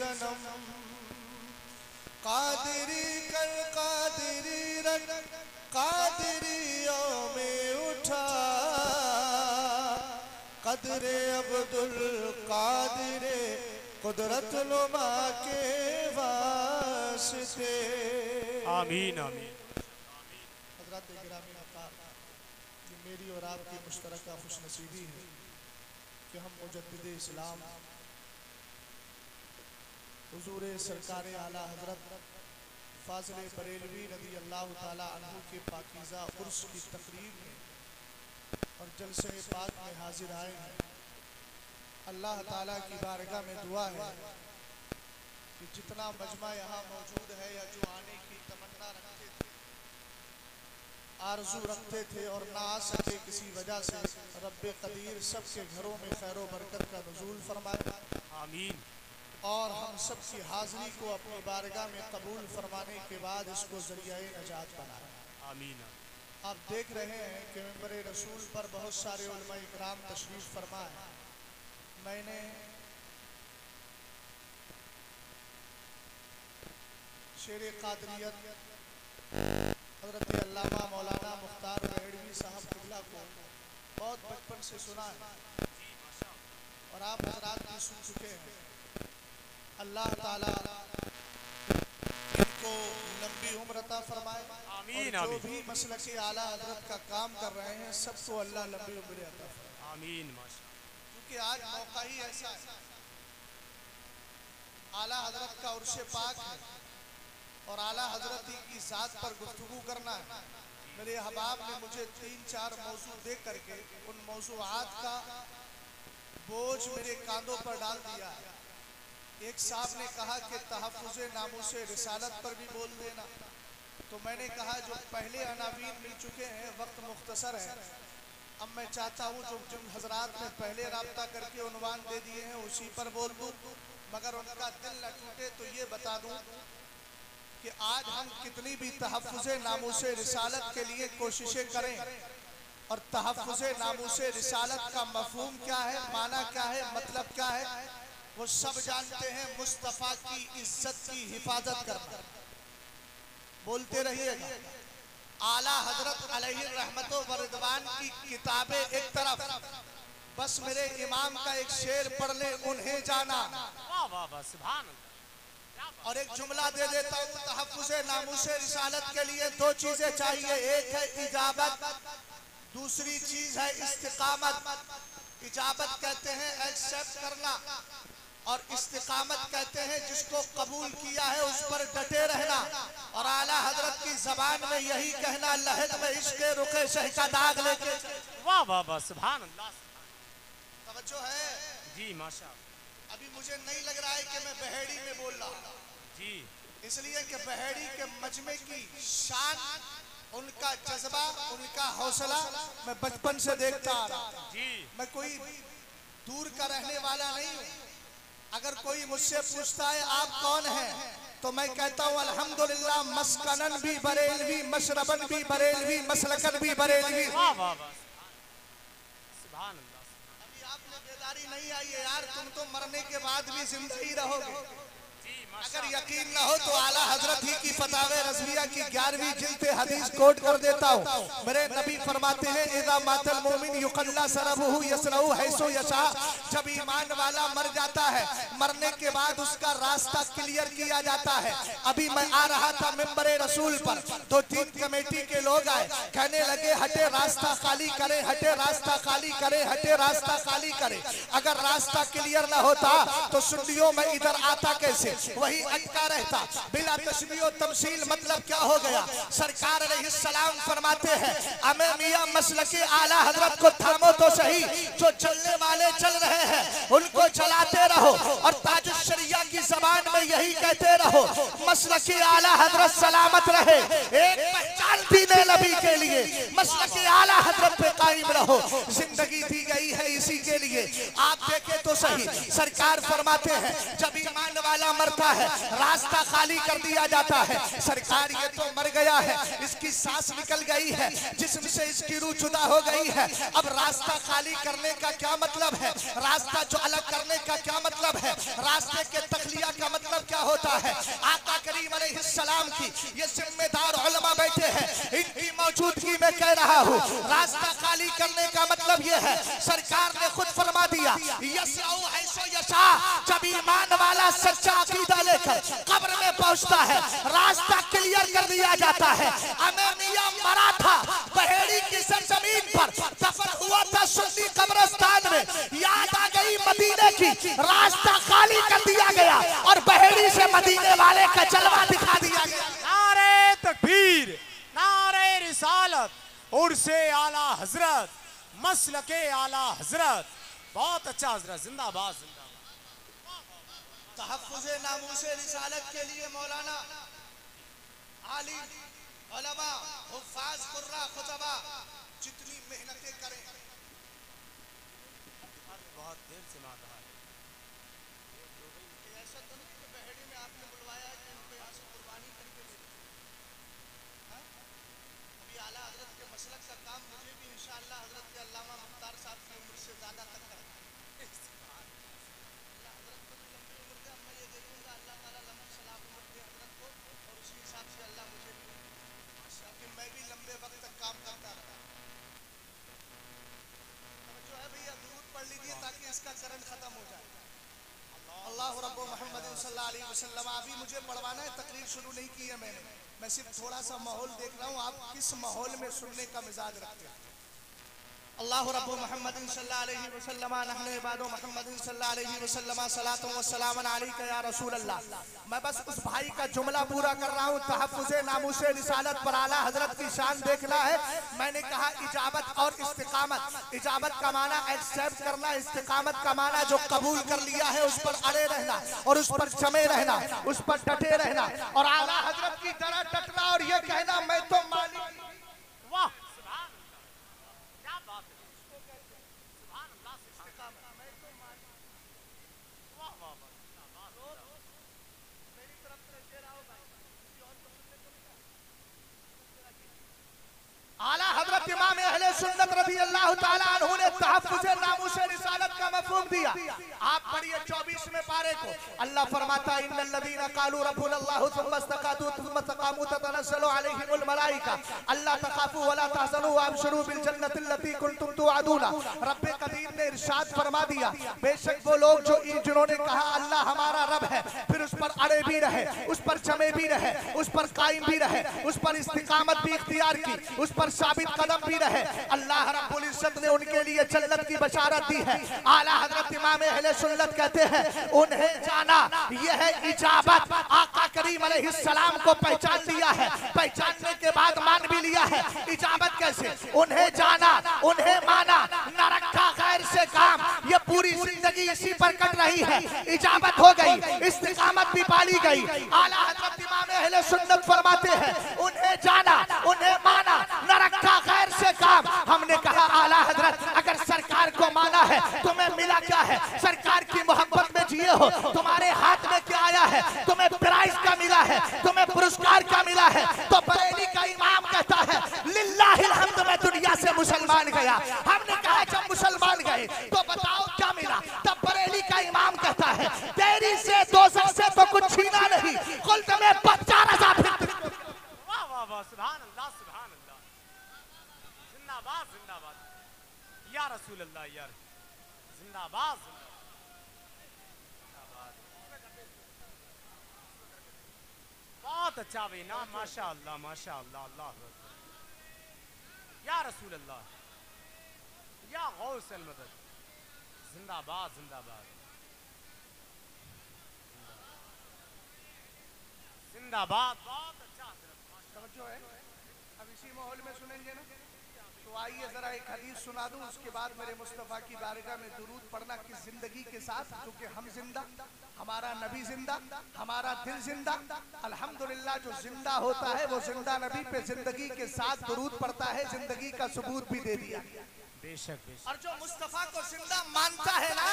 सनम कादरी कर कादरी रख कादरियों में उठा। कदरे अब्दुल कादिरे कुदरत नुमा के वास्ते। आमीन आमीन। हज़रत गिरामी अवतार ये मेरी और आपकी मुश्तरका खुशनसीबी है कि हम मुजद्दिद इस्लाम हुजूर सरकार आला हज़रत फाजिल बरेलवी रदी अल्लाह अन्हु के पाकीज़ा उर्स की तकरीब में और जलसे पाक में हाजिर आए हैं। अल्लाह ताला की बारगाह में दुआ है कि जितना मजमा यहाँ मौजूद है या जो आने की तमन्ना रखते थे, आरज़ू रखते थे और ना आ सके किसी वजह से रब कदीर सबके घरों में खैर बरकत का नजूल फरमाए। आमीन। और हम सब की हाजिरी को अपनी बारगाह में कबूल फरमाने के बाद इसको ज़रिया नजात बनाए। आमीन। आप देख रहे हैं कि मेंबर रसूल पर बहुत सारे इकराम तशरीफ़ फरमाए। मैंने शेर कादरियत हज़रत अल्लामा मौलाना मुख्तार रेडवी साहब किबला को बहुत बचपन से सुना है और आप हजरात भी सुन चुके हैं। अल्लाह ताला इनको लंबी उम्र अता फरमाए आमीन, और जो भी मसल के आला हज़रत का काम कर रहे हैं सबको अल्लाह लंबी उम्र अता फरमाए। आमीन माशा क्योंकि आज मौका ही ऐसा है। आला हज़रत का उर्श पाक है और आला हज़रत की जात पर गुफ्तगू करना है। मेरे हबाब ने मुझे तीन चार मौजू दे करके उन मौजूआत का बोझ मेरे कांधों पर डाल दिया है। एक साहब ने कहा कि तहफ़ुज़ नामूस रिसालत पर भी बोल देना। तो मैंने कहा, जो पहले अनावीन मिल चुके हैं, वक्त मुख्तसर है। अब मैं चाहता हूँ, जो जिन हजरात ने पहले रबता करके उनवान दे दिए हैं, उसी पर बोल दूँ। मगर उनका दिल न टूटे तो ये बता दूँ कि आज हम कितनी भी तहफ़ुज़ नामूस रिसालत के लिए कोशिशें करें। और तहफ़ुज़ नामूस रिसालत का मफहूम क्या है, माना क्या है मतलब क्या है? वो सब जानते हैं मुस्तफ़ा की इज़्ज़त की हिफाजत करना। बोलते रहिएगा। आला हज़रत अलैहि रहमत व रिदवान की किताबें एक तरफ़ बस मेरे इमाम का एक शेर पढ़ ले उन्हें जाना। और एक जुमला दे देता हूँ तहफ़ुज़ नामूस रिसालत के लिए दो चीज़ें चाहिए। एक है इजाबत दूसरी चीज़ है इस्तिकामत। इजाबत कहते हैं एक्सेप्ट करना। और इस्तिकामत कहते हैं जिसको कबूल किया है उस पर डटे रहना। और आला हज़रत की जबान में यही कहना लहद में इश्क रुके शह का दाग लेके। वाह वाह वाह सुभान अल्लाह तवज्जो है? जी माशा अभी मुझे नहीं लग रहा है कि मैं बहेड़ी में बोल रहा हूँ। जी। इसलिए कि बहेड़ी के मजमे की शान उनका जज्बा उनका हौसला मैं बचपन से देखता आ रहा जी। मैं कोई दूर का रहने वाला नहीं हूँ। अगर कोई मुझसे पूछता है आप कौन हैं? तो मैं कहता हूँ अल्हम्दुलिल्लाह मस्कनन भी बरेलवी मशरबन भी बरेलवी मसलकन भी बरेलवी। अभी आप में बेदारी नहीं आई है यार तुम तो मरने के बाद भी ज़िंदा ही रहोगे। अगर यकीन न हो तो आला हज़रत ही की फतावे रजविया की ग्यारहवीं जिल्द हदीस कोट कर देता हूँ। मेरे नबी फरमाते हैं मातल मोमिन युकल्ला हैसो यशा। जब ईमान वाला मर जाता है, मरने के बाद उसका रास्ता क्लियर किया जाता है। अभी मैं आ रहा था मेंबर रसूल पर। तो तीन कमेटी के लोग आए। कहने लगे, हटे रास्ता खाली करे, हटे रास्ता खाली करे, हटे रास्ता खाली करे। अगर रास्ता क्लियर न होता तो सुन्नियों में इधर आता कैसे? वही अटका रहता। बिना तस्वीर तमसील मतलब क्या हो गया? सरकार सलाम फरमाते हैं, अमे मियाँ मसल के आला हज़रत को थामो तो सही, जो चलने वाले चल रहे हैं, उनको चलाते रहो और ताजुशरिया की जबान में में यही कहते रहो मसल की आला हज़रत सलामत रहे। एक पहचान दीने नबी के लिए मसल की आला हज़रत पे कायम रहो। ज़िंदगी दी गई है इसी के लिए। आप देखे तो सही, सरकार फरमाते हैं, जब ईमान वाला मरता है रास्ता खाली कर दिया जाता है। सरकार ये तो मर गया है, इसकी सांस निकल गई है जिसम से इसकी रूह जुदा हो गई है। अब रास्ता खाली करने का क्या मतलब है? रास्ता जो अलग करने का क्या मतलब है? रास्ते के तखलिया का मतलब क्या होता है? आका करीम सलाम की ये जिम्मेदार बैठे हैं। इनकी मौजूदगी में कह रहा हूँ, रास्ता खाली करने का मतलब ये है, सरकार ने खुद फरमा दिया यसाउ ऐसो यशा, जब ईमान वाला सच्चा लेकर कब्र में पहुँचता है। रास्ता क्लियर कर दिया जाता है। अमेनिया मरा था। बहेड़ी की सरजमीन पर दफन हुआ था सुन्नी कब्रस्तान में। याद आ गई मदीने की। रास्ता खाली कर दिया गया और बहेड़ी से मदीने वाले का जलवा दिखा दिया गया। नारे तकबीर, नारे रिसालत उर्से आला हज़रत मसल के आला हज़रत। बहुत अच्छा हज़रत, जिंदाबाद। तहफ़ुज़ नामूस रिसालत के लिए मौलाना आलिम चित्र खुतबा जितनी मेहनतें करें बहुत देर से मार रहा है ये ऐसा तो नहीं कि बहेड़ी में आपने बुलवाया है कि उनको यहाँ से कुर्बानी करके दे दें। हाँ? अभी आला हज़रत के मसलक का काम मुझे भी इंशाअल्लाह हज़रत के अल्लामा मुख्तार साहब की उम्र से ज़्यादा तक करना है। अल्लाह हज़रत को भी लंबी उम्र दे, अब मैं ये देखूँगा अल्लाह ताला लंबी सलाम उम्र दे हज़रत को और उसी हिसाब से अल्लाह मुझे भी ताकि मैं भी लंबे वक्त तक काम करता रहूँ। जो है भैया दुरूद पढ़ लीजिए ताकि इसका करंट खत्म हो जाए अल्लाह रब्बो मोहम्मद सल्लल्लाहु अलैहि वसल्लम अभी मुझे पढ़वाना है, तकरीर शुरू नहीं की है मैंने। मैं सिर्फ़ थोड़ा सा माहौल देख रहा हूँ, आप किस माहौल में सुनने का मिजाज रखते अल्लाह रब्बु मोहम्मद सल्लल्लाहु अलैहि वसल्लम, नहनु इबादु मोहम्मद सल्लल्लाहु अलैहि वसल्लम, सलातु व सलाम अलैका या रसूल अल्लाह मैं बस उस भाई का जुमला पूरा कर रहा हूँ, तहफ़्फ़ुज़ नामूस रिसालत पर आला हज़रत की शान देखना है। मैंने कहा, इजाबत और इस्तिकामत। इजाबत का माना एक्सेप्ट करना, इस्तिकामत का माना जो कबूल कर लिया है, उस पर अड़े रहना, और उस पर जमे रहना, उस पर डटे रहना, और आला हज़रत की तरह डटना और ये कहना, मैं तो मालिक वाह सुभान अल्लाह क्या बात है सुभान अल्लाह सुभान अल्लाह। वाह वाह वाह जिंदाबाद मेरी तरफ़ से दे रहा हो भाई किसी और को सुनने को नहीं आला हज़रत इमाम अहले सुन्नत रज़ी अल्लाह ने तहफ्फुज़ नामूस रिसालत का मफहूम दिया। आप पढ़िए 24 में पारे को। अल्लाह फरमाता अल्लाह वला ने इरशाद फरमा दिया। बेशक वो लोग जो जिन्होंने कहा, अल्लाह हमारा रब है, फिर उस पर अड़े भी रहे, उस पर जमे भी रहे, उस पर कायम भी रहे, उस पर भी इख्तियार की, उस पर साबित कदम भी रहे। अल्लाह रब्बुल इज़्ज़त ने उनके लिए जन्नत की बशारत दी है। आला हज़रत इमाम अहले सुन्नत कहते हैं, उन्हें जाना, यह है इजाबत। आका करीम अलैहिस्सलाम को पहचान लिया है। पहचानने के बाद मान भी लिया है। इजाबत कैसे? उन्हें जाना, उन्हें माना। न रखा खैर से काम। ये पूरी ज़िंदगी इसी पर कट रही है। इजाबत हो गई, इस्तिकामत भी पाली गई। आला हज़रत इमाम अहले सुन्नत फरमाते हैं, उन्हें जाना, उन्हें माना। न रखा खैर से काम। हमने कहा, आला हज़रत, अगर सरकार को माना है, तुम्हें मिला क्या है? सरकार की मोहब्बत में जिए हो, तुम्हारे हाथ में क्या आया है? तुम्हें प्राइज का मिला है, तुम्हें पुरस्कार का मिला है तो बरेली का इमाम कहता है हम्द मैं दुनिया से मुसलमान गया। हमने कहा, जब मुसलमान गए तो बताओ क्या मिला? तब बरेली का इमाम कहता है, तेरी से, दो से तो कुछ छीना नहीं। कुल तुम्हें बच्चा रजा फिर वाह वाह वाह सुभान अल्लाह सुभान अल्लाह जिंदाबाद जिंदाबाद या रसूल अल्लाह यार जिंदाबाद बहुत अच्छा भाई ना माशा अल्लाह माशा अल्लाह अल्लाह या रसूल अल्लाह या गौस मदद जिंदाबाद जिंदाबाद जिंदाबाद बहुत अच्छा है अब इसी माहौल में सुनेंगे ना तो आइए जरा एक हदीस सुना दूँ उसके बाद मेरे मुस्तफ़ा की बारगाह में दुरूद पढ़ना किस ज़िंदगी के साथ? क्योंकि हम ज़िंदा हमारा नबी ज़िंदा हमारा दिल ज़िंदा अल्हम्दुलिल्लाह जो ज़िंदा होता है वो ज़िंदा नबी पे ज़िंदगी के साथ दुरूद पड़ता है ज़िंदगी का सबूत भी दे दिया। बेशक बेशक। और जो मुस्तफ़ा को ज़िंदा मानता है ना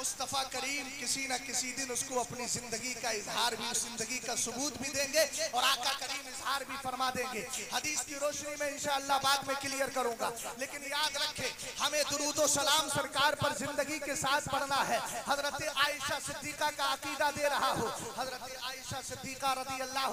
मुस्तफ़ा करीम किसी न किसी दिन उसको अपनी ज़िंदगी का इजहार भी, ज़िंदगी का सबूत भी देंगे और आका करीम इजहार भी फरमा देंगे। हदीस की रोशनी में इंशाअल्लाह बाद में क्लियर करूँगा। लेकिन याद रखे, हमें दुरूद सलाम सरकार पर ज़िंदगी के साथ पढ़ना है। हज़रत आयशा सिद्दीका का अकीदा दे रहा हो। हज़रत आयशा सिद्दीका रदी अल्लाह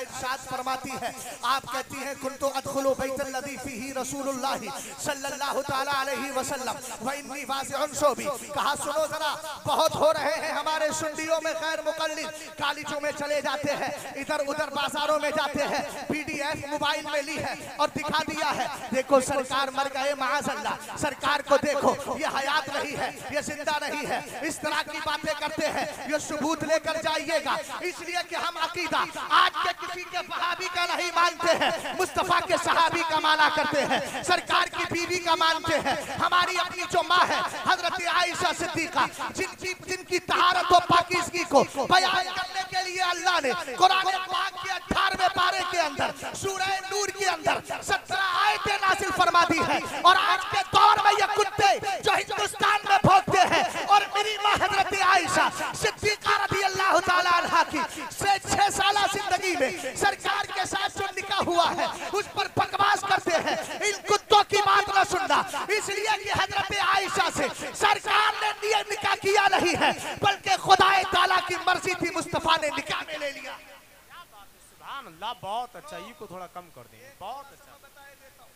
इरशाद फरमाती है, आप कहती है कुन तो अदखुलु बैतल लदी फीही रसूलुल्लाह सल्लल्लाहु अलैहि वसल्लम, व इन्नी वासिउन शोबी। कहा, सुनो जरा बहुत हो रहे हैं हमारे सुंडियों में खैर मुकल कॉलेजों में चले जाते हैं, इधर उधर बाजारों में जाते हैं। पीडीएफ मोबाइल में ली है और दिखा दिया है। देखो सरकार मर गए माजल्ला सरकार को देखो, ये हयात नहीं है, ये ज़िंदा नहीं है। इस तरह की बातें करते हैं, ये सबूत लेकर जाइएगा। इसलिए कि हम अकीदा, आज के किसी के बहाबी का नहीं मानते हैं, मुस्तफ़ा के सहाबी का माना करते हैं। सरकार की बीवी का मानते हैं। हमारी अपनी जो माँ है, हज़रत आयशा सिद्दीका जिनकी जिनकी तहारत और पाकिजगी को बयान करने के लिए अल्लाह ने कुरान पाक के 18वें पारे के अंदर, सूरह नूर के अंदर 17 आयतें नाजिल फरमा दी है। और आज के दौर में ये कुत्ते जो हिंदुस्तान में भोगते हैं, और मेरी माँ हज़रत आयशा सिद्दीका रज़ी अल्लाह अन्हा की, से छह साल ज़िंदगी में सरकार के साथ जो निकाह हुआ है, उस पर बकवास करते हैं। इन कुत्तों की बात न सुनना। इसलिए कि हज़रत आयशा से सरकार ने नियम निकाह किया नहीं है बल्कि खुदाए ताला की मर्ज़ी थी मुस्तफ़ा ने निकाह में ले लिया। क्या बात है सुभान अल्लाह बहुत अच्छा। ये को थोड़ा कम कर दें। बहुत अच्छा। बताए देता हूँ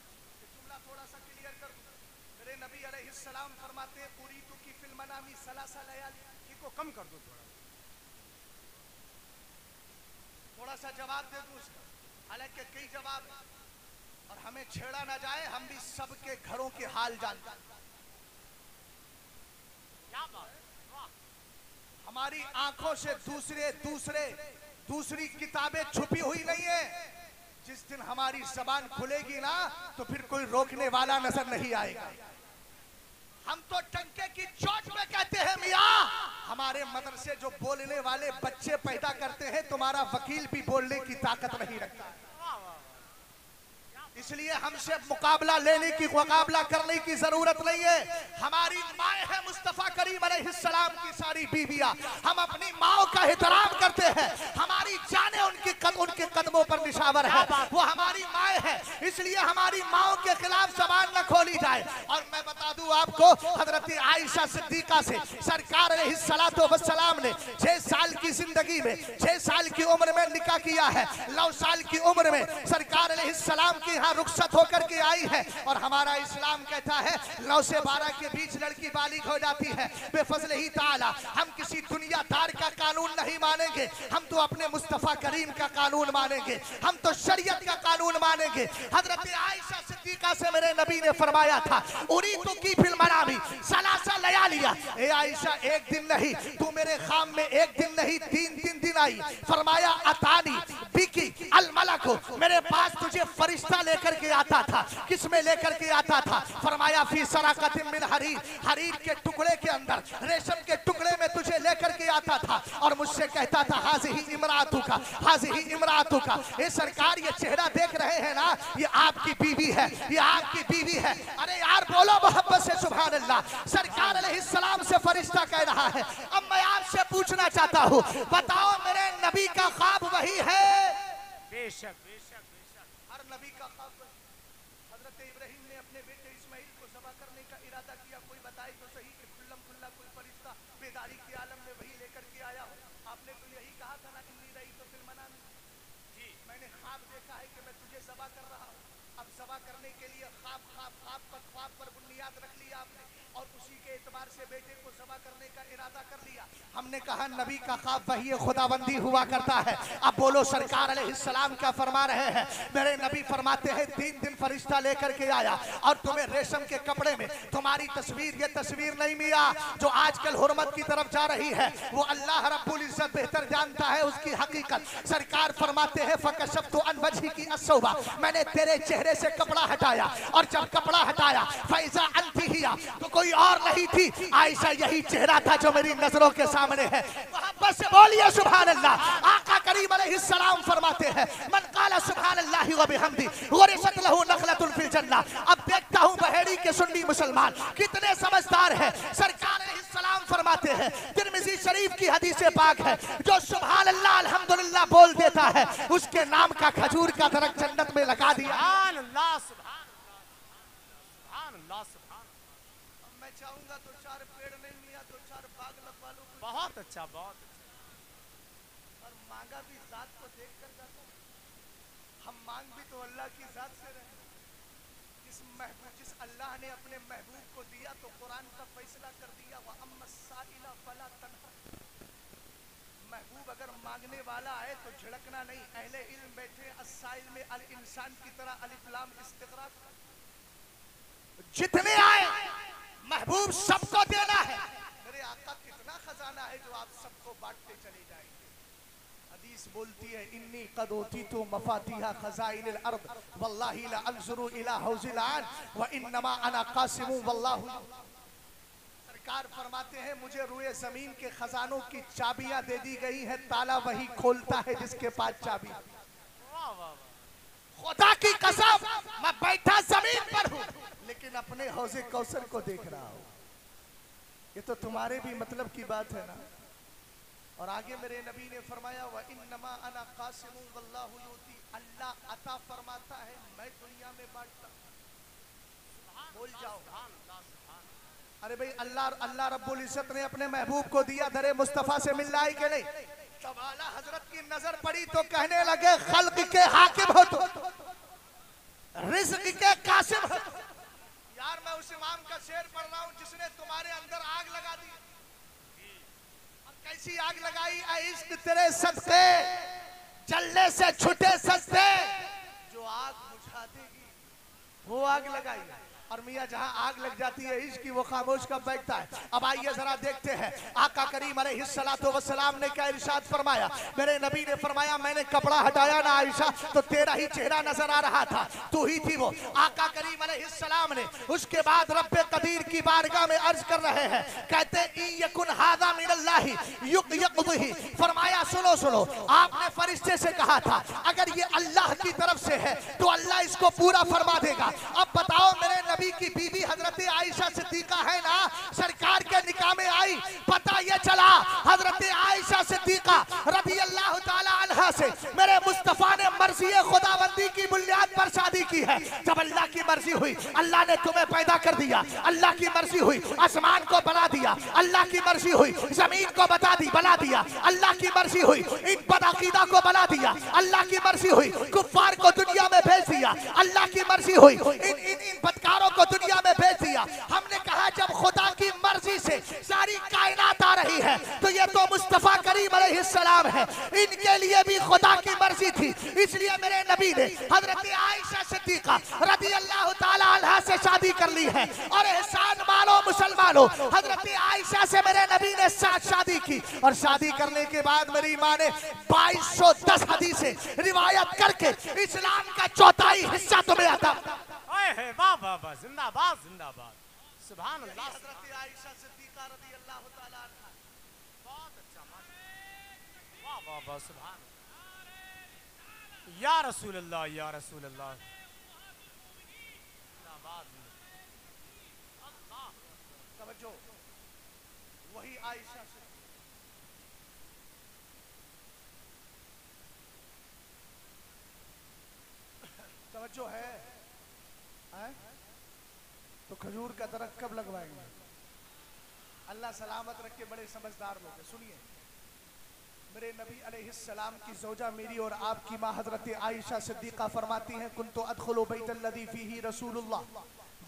जुमला थोड़ा सा क्लियर कर दूँ। मेरे नबी अलैहिस्सलाम फरमाते हैं पूरी तू की फ़िल्म नामी सलासा लयाली। को कम कर दो थोड़ा। थोड़ा सा जवाब दे दूँ उसका। हालाँकि कई जवाब और हमें छेड़ा ना जाए हम भी सबके घरों के हाल जानते हमारी आँखों से दूसरे दूसरे दूसरी किताबें छुपी हुई नहीं है। जिस दिन हमारी जबान खुलेगी ना तो फिर कोई रोकने वाला नज़र नहीं आएगा। हम तो टंके की चोट में कहते हैं मियाँ। हमारे मदरसे जो बोलने वाले बच्चे पैदा करते हैं तुम्हारा वकील भी बोलने की ताकत नहीं रखता। इसलिए हमसे मुकाबला लेने की मुकाबला करने की ज़रूरत नहीं है। हमारी माए है मुस्तफ़ा करीम अलैहिस्सलाम की सारी बीबिया हम अपनी माओ का एहतराम करते हैं। हमारी जाने उनकी कद, उनके कदमों पर निशावर है। वो हमारी माए है। इसलिए हमारी माओ के खिलाफ जबान न खोली जाए। और मैं बता दूँ आपको हज़रत आयशा सिद्दीका से सरकार सलाम ने छह साल की ज़िंदगी में छह साल की उम्र में निका किया है। नौ साल की उम्र में सरकार अलैहिस्सलाम की यहाँ रुखसत होकर के आई है और हमारा इस्लाम कहता है नौ से बारह के बीच लड़की बालिग हो जाती है, बेफजल ही ताला। हम किसी दुनियादार का कानून नहीं मानेंगे, हम तो अपने मुस्तफ़ा करीम का कानून मानेंगे, हम तो शरीयत का कानून मानेंगे। हज़रत आयशा सिद्दीका से मेरे नबी ने फरमाया था, उरी तो की फ़िल्म बनावी? सलासा लया लिया। ए आयशा, एक दिन नहीं, तू मेरे खाम में एक दिन नहीं, तीन तीन दिन आई। फरमाया, अतानी, बिकी अल मलको मेरे पास तुझे फरिश्ता लेकर के आता था। किसमें लेकर के आता था? फरमाया, फ़ी सराकत मिन हरीर। हरीर के टुकड़े के अंदर, रेशम के टुकड़े में तुझे लेकर के आता था। और मुझसे कहता था हाजी ही इमरातू का हाजी ही इमरातू का। ये सरकार, ये चेहरा देख रहे हैं ना, ये आपकी बीवी है, ये आपकी बीवी है। अरे यार, बोलो मोहब्बत से सुभान अल्लाह सरकार अलैहिस्सलाम से फरिश्ता कह रहा है। अब मैं आपसे पूछना चाहता हूँ, बताओ मेरे नबी का ख्वाब वही है? बेशक। नबी का ख्वाब वही हज़रत इब्राहिम ने अपने बेटे इस्माइल को जबा करने का इरादा किया कोई बताए तो सही कि खुल्लम खुल्ला कोई फरिश्ता बेदारी के आलम में वही लेकर के आया हो आपने तो यही कहा था ना इन्नी रही तो फिर मना जी मैंने ख्वाब देखा है कि मैं तुझे जबा कर रहा हूँ अब जबा करने के लिए ख्वाब ख्वाब ख्वाब पर ख्वाब पर बुनियाद रख लिया आपने और उसी के एतबार से बेटे को जबा करने का इरादा कर लिया हमने कहा, नबी का ख्वाब वही खुदाबंदी हुआ करता है। अब बोलो, सरकार अलैहिस्सलाम क्या फरमा रहे हैं? मेरे नबी फरमाते हैं, तीन दिन फरिश्ता लेकर के आया और तुम्हें रेशम के कपड़े में तुम्हारी तस्वीर, ये तस्वीर नहीं मिया जो आजकल हुरमत की तरफ़ जा रही है, वो अल्लाह रब्बुल इज़्ज़त बेहतर जानता है उसकी हकीकत। सरकार फरमाते हैं फकशफ तो अनवजी की असोबा मैंने तेरे चेहरे से कपड़ा हटाया और जब कपड़ा हटाया, फैजा अंती हिया तो कोई और नहीं थी। आयशा यही चेहरा था जो मेरी नज़रों के सामने है। बस बोलिए सुभान अल्लाह आका करीम अलैहिस्सलाम फरमाते हैं, मन काला सुभान अल्लाह जन्नह अब देखता हूँ बहेड़ी के सुन्नी मुसलमान, कितने समझदार हैं। सरकार अलैहिस्सलाम फरमाते हैं, तिरमिजी शरीफ की हदीस पाक है, जो सुबह अल्लाह अल्हम्दुलिल्लाह बोल देता है, उसके नाम का खजूर का दरख्त जन्नत में लगा दिया। अल्लाह सुभान सुभान अल्लाह सुभान मैं चाहूँगा तो चार पेड़ नहीं मिया तो चार बाग लगवा लूँ बहुत अच्छा बहुत अच्छा। और मांगा भी जात को देख कर जाता हम मांग भी तो अल्लाह की जात से रहे जिस महबूब जिस अल्लाह ने अपने महबूब को दिया तो कुरान का फैसला कर दिया, वह अम्मसाइला फला तनहा। महबूब अगर मांगने वाला है तो झिड़कना नहीं। अहले इल्म बैठे, असाइल में अल इंसान की तरह अलिफ लाम इस्तिगराक जितने आए, महबूब सबको देना है। मेरे आका कितना खजाना है जो आप सबको बांटते चले जाएँगे? हदीस बोलती है इन्नी कद तो मफातिहा खजाइन अर्द वल्लाहि ला अंजुरु इला हौजिल आन व इन्नमा अना कासिमु वल्लाहु. सरकार फरमाते हैं मुझे रुए ज़मीन के खजानों की चाबियाँ दे दी गई है ताला वही खोलता है जिसके पास चाबी वाह वाह वाह। खुदा की कसम मैं बैठा ज़मीन पर हूँ लेकिन अपने हौजे कौसर को देख रहा हूँ। ये तो तुम्हारे भी मतलब की बात है ना। और आगे मेरे नबी ने फरमाया अल्लाह अता फरमाता है, मैं दुनिया में बांटता बोल जाओ। अरे भाई, अल्लाह अल्लाह रब्बुल इज़्ज़त ने अपने महबूब को दिया, दरे मुस्तफ़ा से मिल रहा कि नहीं? तब आला हज़रत की नज़र पड़ी तो कहने लगे, खल्क के हाकिम हो तो। रिज्क के कासिम हो यार, मैं उस इमाम का शेर पढ़ रहा हूँ जिसने तुम्हारे अंदर आग लगा दी। और कैसी आग लगाई? इश्क तेरे सदके, जलने से छुटे सस्ते जो आग बुझा देगी, वो आग लगाई और मियाँ, जहाँ आग लग जाती है, इश्क की वो खामोश कब बैठता है अब आइए जरा देखते हैं, आका करीम वस्सलाम ने क्या इरशाद फरमाया? मेरे नबी ने फरमाया, मैंने कपड़ा हटाया ना आयशा तो तेरा ही चेहरा नज़र आ रहा था। तू ही थी वो। आका करीम अलैहिस्सलाम ने उसके बाद रब्बे कदीर की बारगाह में अर्ज़ कर रहे हैं। कहते फरमाया, सुनो सुनो, आपने फरिश्ते से कहा था, अगर ये अल्लाह की तरफ़ से है तो अल्लाह इसको पूरा फरमा देगा। अब बताओ, मेरे नबी की बीबी हज़रत आयशा सिद्दीका है ना? सरकार के निकाह में आई, पता ये चला, हज़रत आयशा सिद्दीका रबी अल्लाह ताला से मेरे मुस्तफ़ा ने मर्ज़ी खुदाबंदी की बुनियाद पर शादी की है। जब अल्लाह की मर्ज़ी हुई, अल्लाह ने तुम्हें पैदा कर दिया, अल्लाह की मर्ज़ी हुई, आसमान को बना दिया, अल्लाह की मर्ज़ी हुई, ज़मीन को बता दी, बना दिया, अल्लाह की मर्ज़ी हुई, इन बदाकीदा को बना दिया, अल्लाह की मर्ज़ी हुई, कुफार को दुनिया में भेज दिया, अल्लाह की मर्ज़ी हुई, इन इन इन बदकारों को दुनिया में भेज दिया। हमने कहा, जब खुदा की मर्ज़ी से सारी कायनात आ रही है तो ये तो मुस्तफ़ा करीम अलैहिस्सलाम है। इनके लिए भी खुदा की मर्ज़ी थी। इसलिए मेरे नबी ने हज़रत आयशा सिद्दीका रदी अल्लाह ताला से शादी कर ली है। और एहसान मानो मुसलमानों, हज़रत आयशा से मेरे नबी ने साथ शादी की। और शादी करने के बाद मेरी माँ ने 2210 हदीसें रिवायत करके इस्लाम का चौथाई हिस्सा तुम्हें ओए है। वाह वाह वाह जिंदाबाद जिंदाबाद। हज़रत आयशा सिद्दीका अल्लाह बहुत अच्छा वाह वाह वाह सुभान या रसूल अल्लाह या रसूल अल्लाह। तवज्जो। वही आयशा तवज्जो है। हैं? तो खजूर का दरख्त कब लगवाएँगे? अल्लाह सलामत रख बड़े समझदार लोग सुनिए, मेरे नबी अलैहिस्सलाम की जोजा मेरी और आपकी माँ हज़रत आयशा सिद्दीका फरमाती हैं कुन तो अदखलो बैतल्लदी फीही रसूलुल्लाह।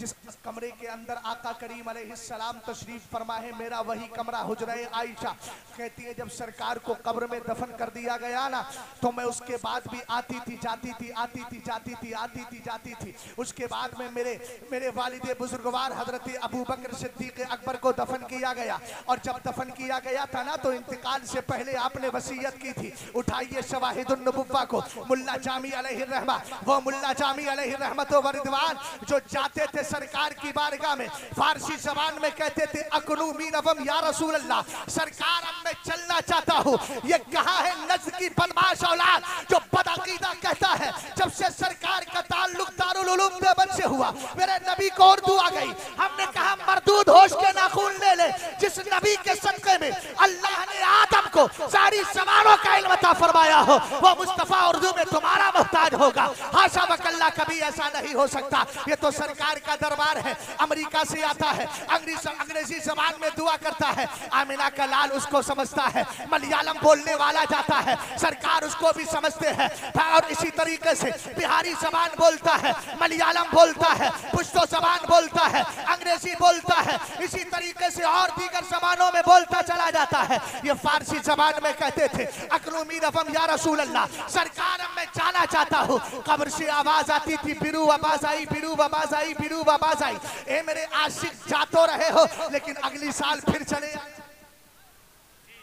जिस कमरे के अंदर आका करीम सलाम तशरीफ़ फरमा है मेरा वही कमरा हुजरा आयशा। कहती है, जब सरकार को कब्र में दफन कर दिया गया ना तो मैं उसके बाद भी आती थी, जाती थी, आती थी, जाती थी, आती थी, जाती थी। उसके बाद में मेरे मेरे वालिद बुजुर्गवार हज़रत अबू बकर सिद्दीक अकबर को दफन किया गया। और जब दफन किया गया था ना तो इंतकाल से पहले आपने वसीयत की थी। उठाइए शवाहिदुलनबुव्वा को। मुल्ला जामी रहमा, वो मुल्ला जामी रहमत वरिदवान, जो जाते थे सरकार की बारगाह में, फारसी जबान में कहते थे अकनू मीनवम या रसूल अल्लाह सरकार अब मैं चलना चाहता हूँ। ये कहा है नज्द की बदमाश औलाद, जो बदअकीदा कहता है, जब से सरकार का ताल्लुक दारुल उलूम देवबंद से हुआ, मेरे नबी को उर्दू आ गई। हमने कहा, मरदूद होश के नाखून ले ले, जिस नबी के सदके में अल्लाह ने आदम को सारी सवालों का इल्म अता फरमाया हो, वो मुस्तफ़ा उर्दू में तुम्हारा मोहताज होगा। हाशा वकल्ला, कभी ऐसा नहीं हो सकता। ये तो सरकार का दरबार है, अमेरिका से आता है, अंग्रेज़ी अंग्रेज़ी जबान में दुआ करता है, आमिना का लाल उसको समझता है, मलयालम बोलने वाला जाता है, सरकार उसको भी समझते हैं, और इसी तरीके से बिहारी जबान बोलता है, मलयालम बोलता है, पुश्तो जबान बोलता है, अंग्रेज़ी बोलता है, इसी तरीके से और दीगर जबानों में बोलता चला जाता है। ये फारसी जबान में कहते थे अकलूमी रफम या रसूल अल्लाह सरकार मैं जाना चाहता हूँ। कब्र से आवाज़ आती थी, बिरू आवाज़ आई, बिरू आवाज़ आई, बिरू आवाज़ आई ए मेरे आशिक जा तो रहे हो, लेकिन अगली साल फिर चले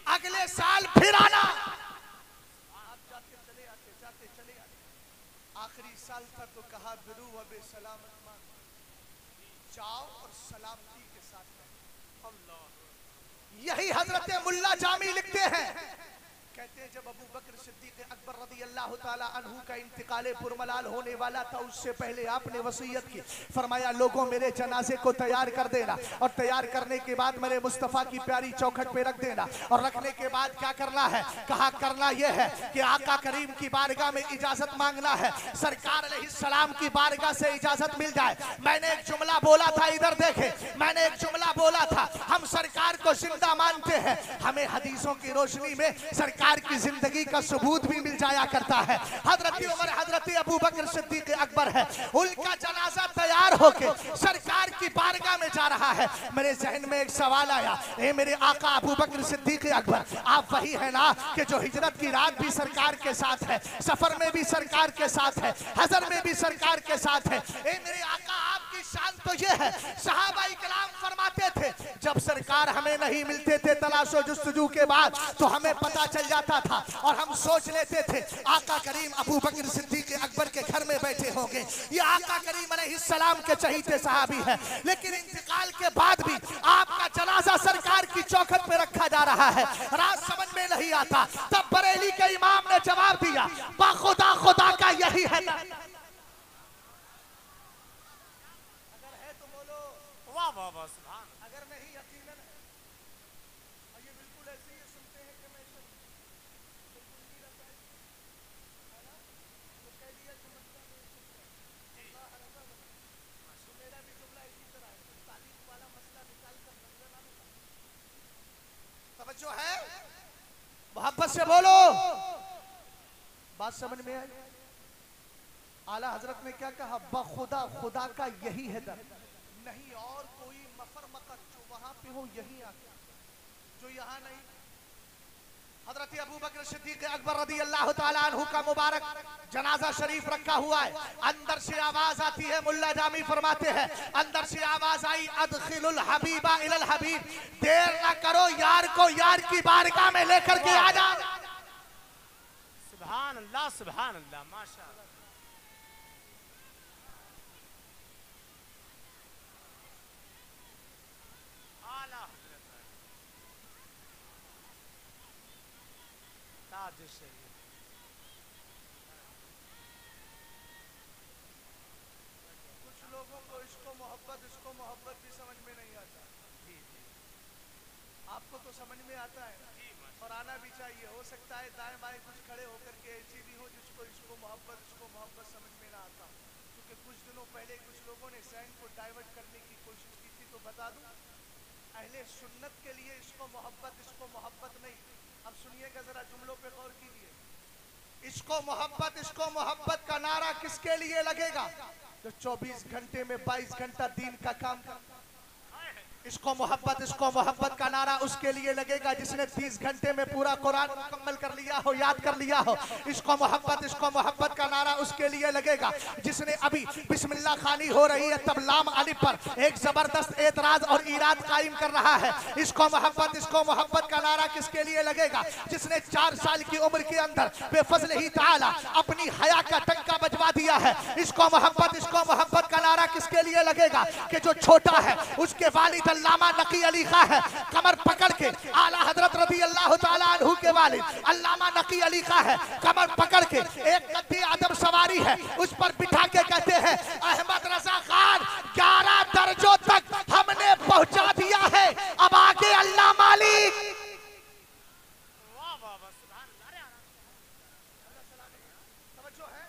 अगले साल फिर आना। जाते जाते आखिरी साल था तो कहा, बिरू सलामत जाओ और सलामती के साथ यही हज़रत मुल्ला जामी लिखते हैं। कहते हैं, जब अबू बकर सिद्दीक अकबर रदी अल्लाह अनहु का इंतकाल पुरमलाल होने वाला था, उससे पहले आपने वसीयत की। फरमाया, लोगों, मेरे जनाजे को तैयार कर देना और तैयार करने के बाद मेरे मुस्तफ़ा की प्यारी चौखट पे रख देना। और रखने के बाद क्या करना है? कहा, करना यह है कि आका करीम की बारगाह में इजाज़त मांगना है। सरकार सलाम की बारगाह से इजाज़त मिल जाए। मैंने एक जुमला बोला था, इधर देखे। मैंने एक जुमला बोला था, हम सरकार को ज़िंदा मानते हैं। हमें हदीसों की रोशनी में सरकार की ज़िंदगी का सबूत भी मिल जाया करता है। हज़रत उमर हज़रत अबू बकर सिद्दीक अकबर है। उनका जनाजा तैयार होके सरकार की बारगाह में जा रहा है। मेरे जहन में एक सवाल आया ए मेरे आका अबू बकर सिद्दीक अकबर आप वही है ना कि जो हिजरत की रात भी सरकार के साथ है सफ़र में भी सरकार के साथ है हजर में भी सरकार के साथ है? ए मेरे आका आपकी शान तो ये है। सहाबा कलाम फरमाते थे, जब सरकार हमें नहीं मिलते थे तलाशो जुस्तजू के बाद तो हमें पता चल जाता था और हम सोच लेते थे, आका करीम अबू बकर सिद्दीक अकबर के घर में बैठे होंगे। ये आका करीम सलाम के चहीते सहाबी है। लेकिन इंतकाल के बाद भी आपका जनाजा सरकार की चौखट पे रखा जा रहा है। रात समझ में नहीं आता। तब बरेली के इमाम ने जवाब दिया बाखुदा खुदा का यही है तो बोलो वाह वाह वाह अगर नहीं है? ये बिल्कुल ऐसे ही सुनते हैं कि मैं जो है मोहब्बत से बोलो। बात समझ में आई? आला हज़रत ने क्या कहा? बखुदा खुदा का यही है दर नहीं और कोई मफर मकर जो वहाँ पे हो यही आके जो यहाँ नहीं, हज़रत अबू बकर सिद्दीक अकबर रदी अल्लाह अन्हु का मुबारक जनाजा शरीफ रखा हुआ है। अंदर से आवाज़ आती है, मुल्ला जामी फरमाते हैं, अंदर से आवाज़ आई, अदखिलुल हबीबा इलल हबीब, देर ना करो यार को यार की बारगाह में लेकर के आ जा। सुभान अल्लाह सुभान अल्लाह माशाअल्लाह आला हज़रत है। शरीफ कुछ लोगों को इसको मोहब्बत इसको मोहब्बत भी समझ में नहीं आता। जी जी। आपको तो समझ में आता है और आना भी चाहिए। हो सकता है दाएँ बाएँ कुछ खड़े होकर के ऐसी भी हो जिसको इसको मोहब्बत इसको मोहब्बत समझ में ना आता क्योंकि कुछ दिनों पहले कुछ लोगों ने सैन को डाइवर्ट करने की कोशिश की थी तो बता दूँ अहले सुन्नत के लिए इसको मोहब्बत इसको मोहब्बत नहीं। अब सुनिएगा जरा जुमलों पे गौर कीजिए। इसको मोहब्बत इसको मोहब्बत का नारा किसके लिए लगेगा? जो 24 घंटे में 22 घंटा दिन का काम कर इसको मोहब्बत इसको मोहब्बत का नारा उसके लिए लगेगा जिसने 30 घंटे में पूरा कुरान मुकम्मल कर लिया हो, याद कर लिया हो। इसको मोहब्बत इसको मोहब्बत का नारा उसके लिए लगेगा जिसने अभी बिस्मिल्लाह खानी हो रही है तब लाम अली पर एक ज़बरदस्त एतराज़ और ईराद कायम कर रहा है। इसको मोहब्बत इसको मोहब्बत का नारा किसके लिए लगेगा? जिसने चार साल की उम्र के अंदर बेफजल ही ताला अपनी हया का टंका बजवा दिया है। इसको मोहब्बत इसको मोहब्बत का नारा किसके लिए लगेगा? कि जो छोटा है, उसके वालिद अल्लामा नकी अली खां है, कमर पकड़ के आला हज़रत रबी अल्लाह ताला के वाले अल्लामा नकी अली खां है, कमर पकड़ के एक गद्दी आदम सवारी है, उस पर बिठा के कहते हैं, अहमद रजा खान, ग्यारह दर्जों तक हमने पहुँचा दिया है, अब आगे अल्लाह मालिक वाह वाह वाह सुभान अल्लाह अरे आराम तवज्जो है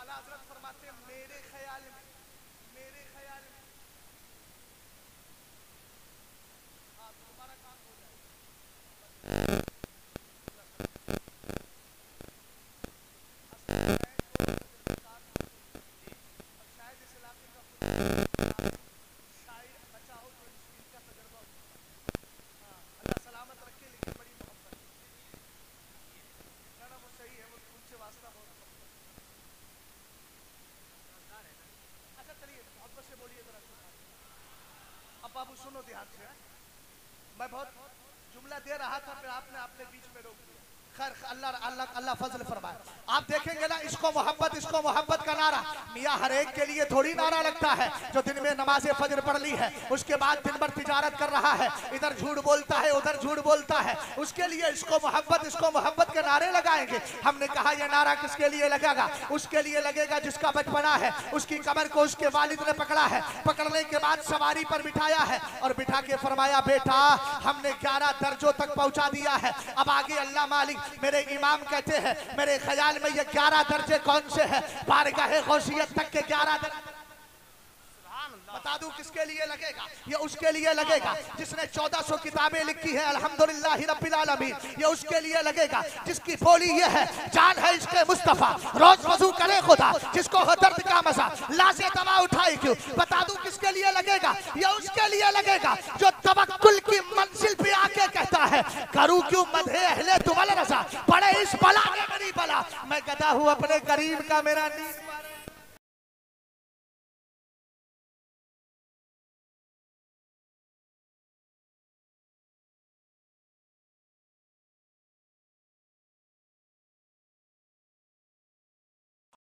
आला हज़रत फरमाते हैं, मेरे ख्याल में मेरे ख्याल में हाँ, तुम्हारा काम हो जाएगा। और शायद इस इलाके का कोई शायर बचा हो तो इस चीज़ का तजुर्बा हो। हाँ, अल्लाह सलामत रखे लेकिन बड़ी मोहब्बत ना ना वो सही है वो उनसे वास्ता बहुत अच्छा चलिए मोहब्बत से बोलिए जरा अब बाबू सुनो ध्यान से हाँ? मैं बहुत जुमला दे रहा था फिर आपने अपने बीच में रोक दिया खैर अल्लाह अल्लाह अल्लाह फजल फरमाए आप देखेंगे ना इसको मोहब्बत इसको मोहब्बत का नारा मियाँ हर एक के लिए थोड़ी नारा लगता है, जो दिन में नमाज़ फजर पढ़ ली है, उसके बाद दिन भर तिजारत कर रहा है, इधर झूठ बोलता है, उधर झूठ बोलता है, उसके लिए इसको मोहब्बत इसको मोहब्बत के नारे लगाएँगे। हमने कहा, यह नारा किसके लिए लगेगा? उसके लिए लगेगा जिसका बचपना है, उसकी कमर को उसके वालिद ने पकड़ा है। पकड़ने के बाद सवारी पर बिठाया है और बिठा के फरमाया, बेटा, हमने ग्यारह दर्जों तक पहुँचा दिया है। अब आगे अल्लाह मालिक मेरे इमाम कहते हैं, मेरे ख्याल में ये ग्यारह दर्जे कौन से हैं? बारगाह गौसियत तक के ग्यारह अल्लाह बता दूँ किसके लिए लगेगा? ये उसके लिए लगेगा। जिसने 1400 किताबें लिखी है अल्हम्दुलिल्लाह रब्बिल आलमीन। ये उसके लिए लगेगा। जिसकी बोली ये है जान है इसके मुस्तफ़ा। रोज वज़ू करे खुदा जिसको हो दर्द का मज़ा। लाशे दवा उठाई क्यों? बता दूँ किसके लिए लगेगा? ये उसके लिए लगेगा जो तवक्कुल की मंजिल पे आके कहता है करूँ क्यों मधे अहले तुमल रजा? पड़े इस बला मेरी बला। मैं कहता हूँ अपने करीब का मेरा नींद मारे।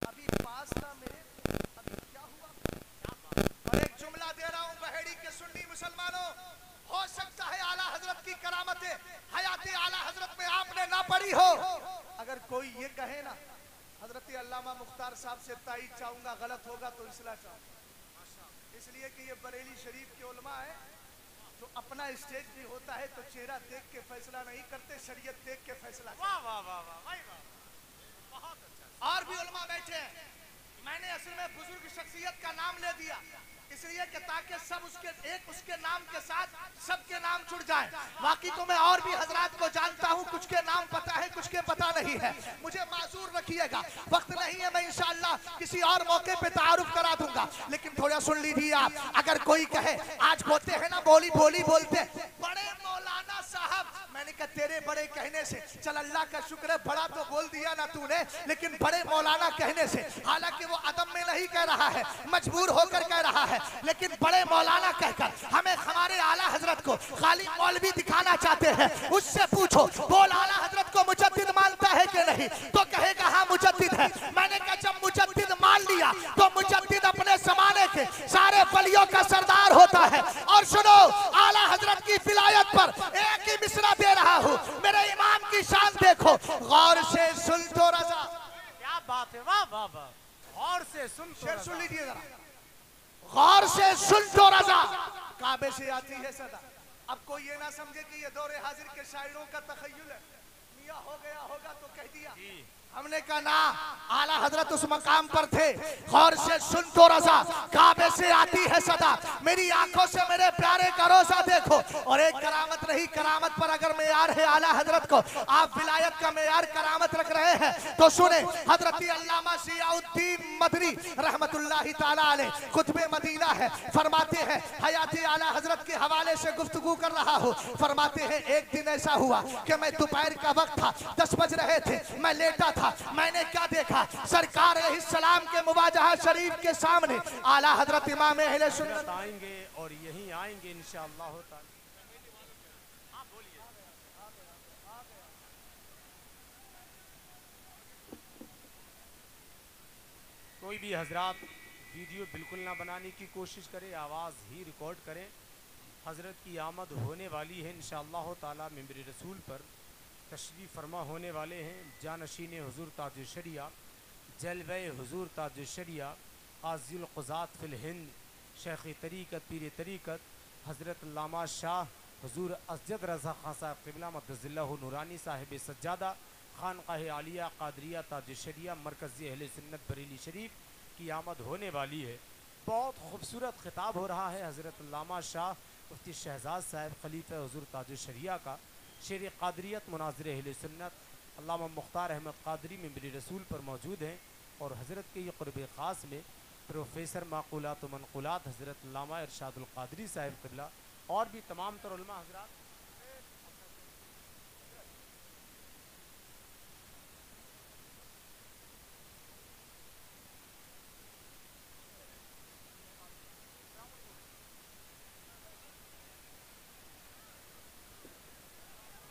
अभी पास्ता में अभी क्या हुआ और एक जुमला दे रहा हूँ बहेड़ी के सुन्नी मुसलमानों हो सकता है आला हज़रत की हयाती आला हज़रत में आपने ना पढ़ी हो। अगर कोई ये कहे ना हज़रत अल्लामा मुख्तार साहब से ताईद चाहूँगा गलत होगा तो इसला चाहूँगा। इसलिए कि ये बरेली शरीफ के उलमा है तो अपना स्टेज भी होता है तो चेहरा देख के फैसला नहीं करते शरीयत देख के फैसला करते। वाह वाह वाह वाह भाई वाह। बहुत अच्छा। और भी उलमा बैठे हैं। मैंने असल में बुज़ुर्ग शख्सियत का नाम ले दिया। इसलिए कि ताकि सब उसके, एक उसके नाम के साथ सबके नाम जुड़ जाए। बाकी तो मैं और भी हजरात को जानता हूँ, कुछ के नाम पता है, कुछ के पता नहीं है। मुझे माजूर रखिएगा। वक्त नहीं है, मैं इंशाल्लाह किसी और मौके पे तारुफ करा दूँगा। लेकिन थोड़ा सुन लीजिए आप, अगर कोई कहे, आज बोलते हैं ना, बोली बोली, बोलते बड़े मौलाना साहब, मैंने कहा, तेरे बड़े कहने से। चल अल्लाह का शुक्र है, बड़ा तो बोल दिया ना तूने, लेकिन बड़े मौलाना कहने से। हालाँकि वो अदम में नहीं कह रहा है, मजबूर होकर कह रहा है। लेकिन बड़े मौलाना कहकर हमें हमारे आला हज़रत को खाली मौलवी दिखाना चाहते हैं। उससे पूछो बोल आला हज़रत को मुजद्दिद मानता है कि नहीं? तो कहेगा हाँ मुजद्दिद है। मैंने कहा जब मुजद्दिद मान लिया तो मुजद्दिद अपने जमाने के सारे वलियों का सरदार होता है। और सुनो आला हज़रत की विलायत पर एक ही मिसरा दे रहा हूँ। मेरे इमाम की शान देखो। गौर से सुन तो रजा। क्या बात है? वाह वाह वाह। और से सुन तो शेर सुन लीजिए जरा। गौर से सुन तो रजा। काबे से आती है सदा। अब कोई ये ना समझे कि ये दौरे हाजिर के शायरों का तखयल है। मियाँ हो गया होगा तो कह दिया। हमने कहा, ना, आला हज़रत उस मकाम पर थे। गौर से सुन तो रजा, काबे से आती है सदा। मेरी आँखों से मेरे प्यारे का रोजा देखो। और एक करामत रही करामत पर अगर मेयार है आला हज़रत को, आप विलायत का मेयार करामत रख रहे हैं तो सुने, हज़रत अल्लामा सियाउद्दीन मदनी रहमतुल्लाहि ताला कुतुब मदीना है। फरमाते हैं, हयाती आला हज़रत के हवाले से गुफ्तगू कर रहा हूँ। फरमाते हैं, एक दिन ऐसा हुआ कि मैं दोपहर का वक्त था, दस बज रहे थे, मैं लेटा था। मैंने क्या देखा? सरकार सलाम के मुबाजहा शरीफ के सामने। आला हज़रत इमाम आएँगे और यहीं आएँगे ताला। कोई भी हजरात वीडियो बिल्कुल ना बनाने की कोशिश करे, आवाज़ ही रिकॉर्ड करें। हज़रत की आमद होने वाली है, इंशाअल्लाह ताला मेंबर रसूल पर। तशरीफ़ फरमा होने वाले हैं। जानशीन हजूर ताज शरिया जलव हजूर ताज शरिया फ़िल हिंद, शेख तरीक़त, पीर तरीक़त, हज़रत लामा शाह हजूर असजद रज़ा खां साहब क़िबला मदज़िल्ला नूरानी साहिब सज्जादा, खानकाह आलिया कादरिया ताज शरिया, मरकज़ी अहल सुन्नत बरेली शरीफ की आमद होने वाली है। बहुत खूबसूरत खिताब हो रहा है हज़रत लामा शाह मुफ्ती शहजाद साहब खलीफ हजूर ताज शरिया का। शेर कादरीत मुनाजर अहल सुन्नत अलामा मुख्तार अहमद कादरी में मेरी रसूल पर मौजूद हैं और हज़रत के ये क़ुरब ख़ास में प्रोफेसर माकूलात मनकूलात हज़रत लामा इरशादुल कादरी साहिब कबला और भी तमाम तरह हजरा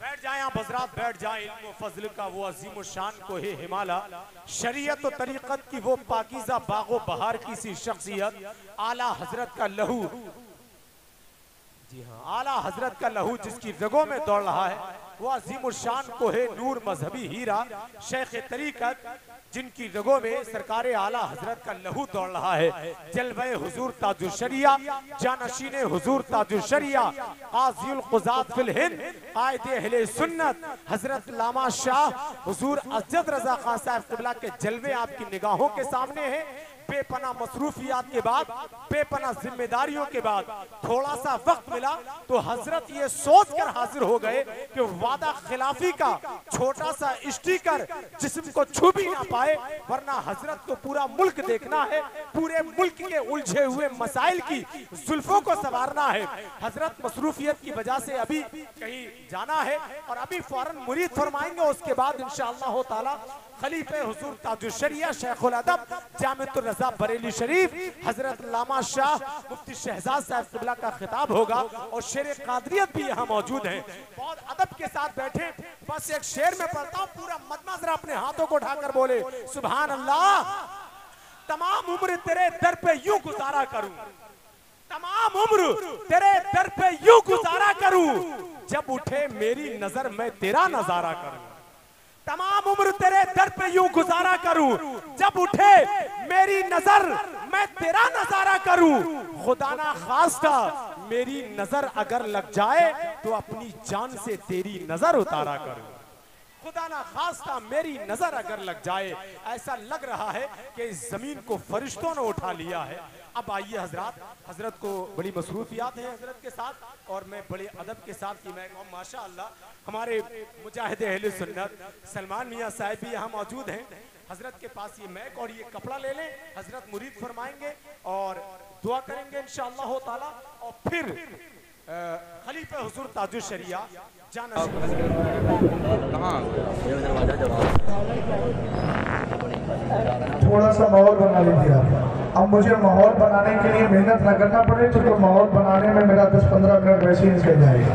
बैठ जाए आप हजरात बैठ जाए इनको फजल का, वो अजीम शान को, है हिमाला। शरीयत और तरीक़त की वो पाकिजा बागो बहार की सी शख्सियत, आला हज़रत का लहू। जी हाँ आला हज़रत का लहू जिसकी जगहों में दौड़ रहा है। वो अजीम शान को है नूर मजहबी हीरा शेख तरीक़त, जिनकी रगों में सरकार आला हज़रत का लहू दौड़ रहा है। जलवे हुजूर ताजु शरिया, जानशीन हुजूर ताजु शरिया काजियुल कुजात फिल हिंद कायद अहले सुन्नत, हज़रत लामा शाह, हुजूर अजद रजा खान साहब किबला के जलवे आपकी निगाहों के सामने हैं। बेपना मसरूफियात के बाद बेपना जिम्मेदारियों के बाद थोड़ा सा वक्त मिला तो हज़रत ये सोच कर हाजिर हो गए कि वादा खिलाफी का छोटा सा स्टीकर जिस्म को छू भी ना पाए, वरना हज़रत को पूरा मुल्क देखना है, पूरे मुल्क के उलझे हुए मसाइल की जुल्फों को संवारना है। हज़रत मसरूफियत की वजह से अभी कहीं जाना है और अभी फ़ौरन मुरीद फरमाएँगे, उसके बाद इंशाअल्लाह ताला खलीफे हुजूर ताजुशरिया शेखुल अदब जामितुर रजा बरेली शरीफ, हज़रत लामा शाह मुफ्ती शहजाद साहब किबला का खिताब होगा और शेर कादरियत भी यहाँ मौजूद हैं। बहुत अदब के साथ बैठे, बस एक शेर में पढ़ता हूँ, पूरा मदमा जरा अपने हाथों को उठाकर बोले सुबहान अल्लाह तमाम उम्र तेरे दर पे यूँ गुजारा करूँ, तमाम उम्र तेरे दर पे यूँ गुजारा करूँ, जब उठे मेरी नज़र मैं तेरा नज़ारा करूँ। तमाम उम्र तेरे दर पे यूँ गुजारा करूँ। जब उठे, मेरी नज़र, मैं तेरा नज़ारा करूँ। खुदा ना खास्ता, मेरी नज़र अगर लग जाए तो अपनी जान से तेरी नज़र उतारा करूँ। खुदा ना खास्ता, मेरी नज़र अगर लग जाए, ऐसा लग रहा है कि इस ज़मीन को फरिश्तों ने उठा लिया है। अब आइए हज़रत। हज़रत को बड़ी मसरूफियात है हज़रत के साथ, और मैं बड़े अदब के साथ की मैं कहूँ माशा अल्लाह हमारे मुजाहिद अहल सुन्नत, सलमान मियाँ साहब भी यहाँ मौजूद हैं। हज़रत के पास ये मैक और ये कपड़ा ले लें, हज़रत मुरीद फरमाएँगे और दुआ करेंगे इंशाअल्लाह ताला, और फिर खलीफा हुजूर ताजु शरिया, जाना थोड़ा सा माहौल बना लीजिए आप। अब मुझे माहौल बनाने के लिए मेहनत ना करना पड़े तो, तो माहौल बनाने में मेरा 10-15 मिनट वैसे ही निकल जाएगा।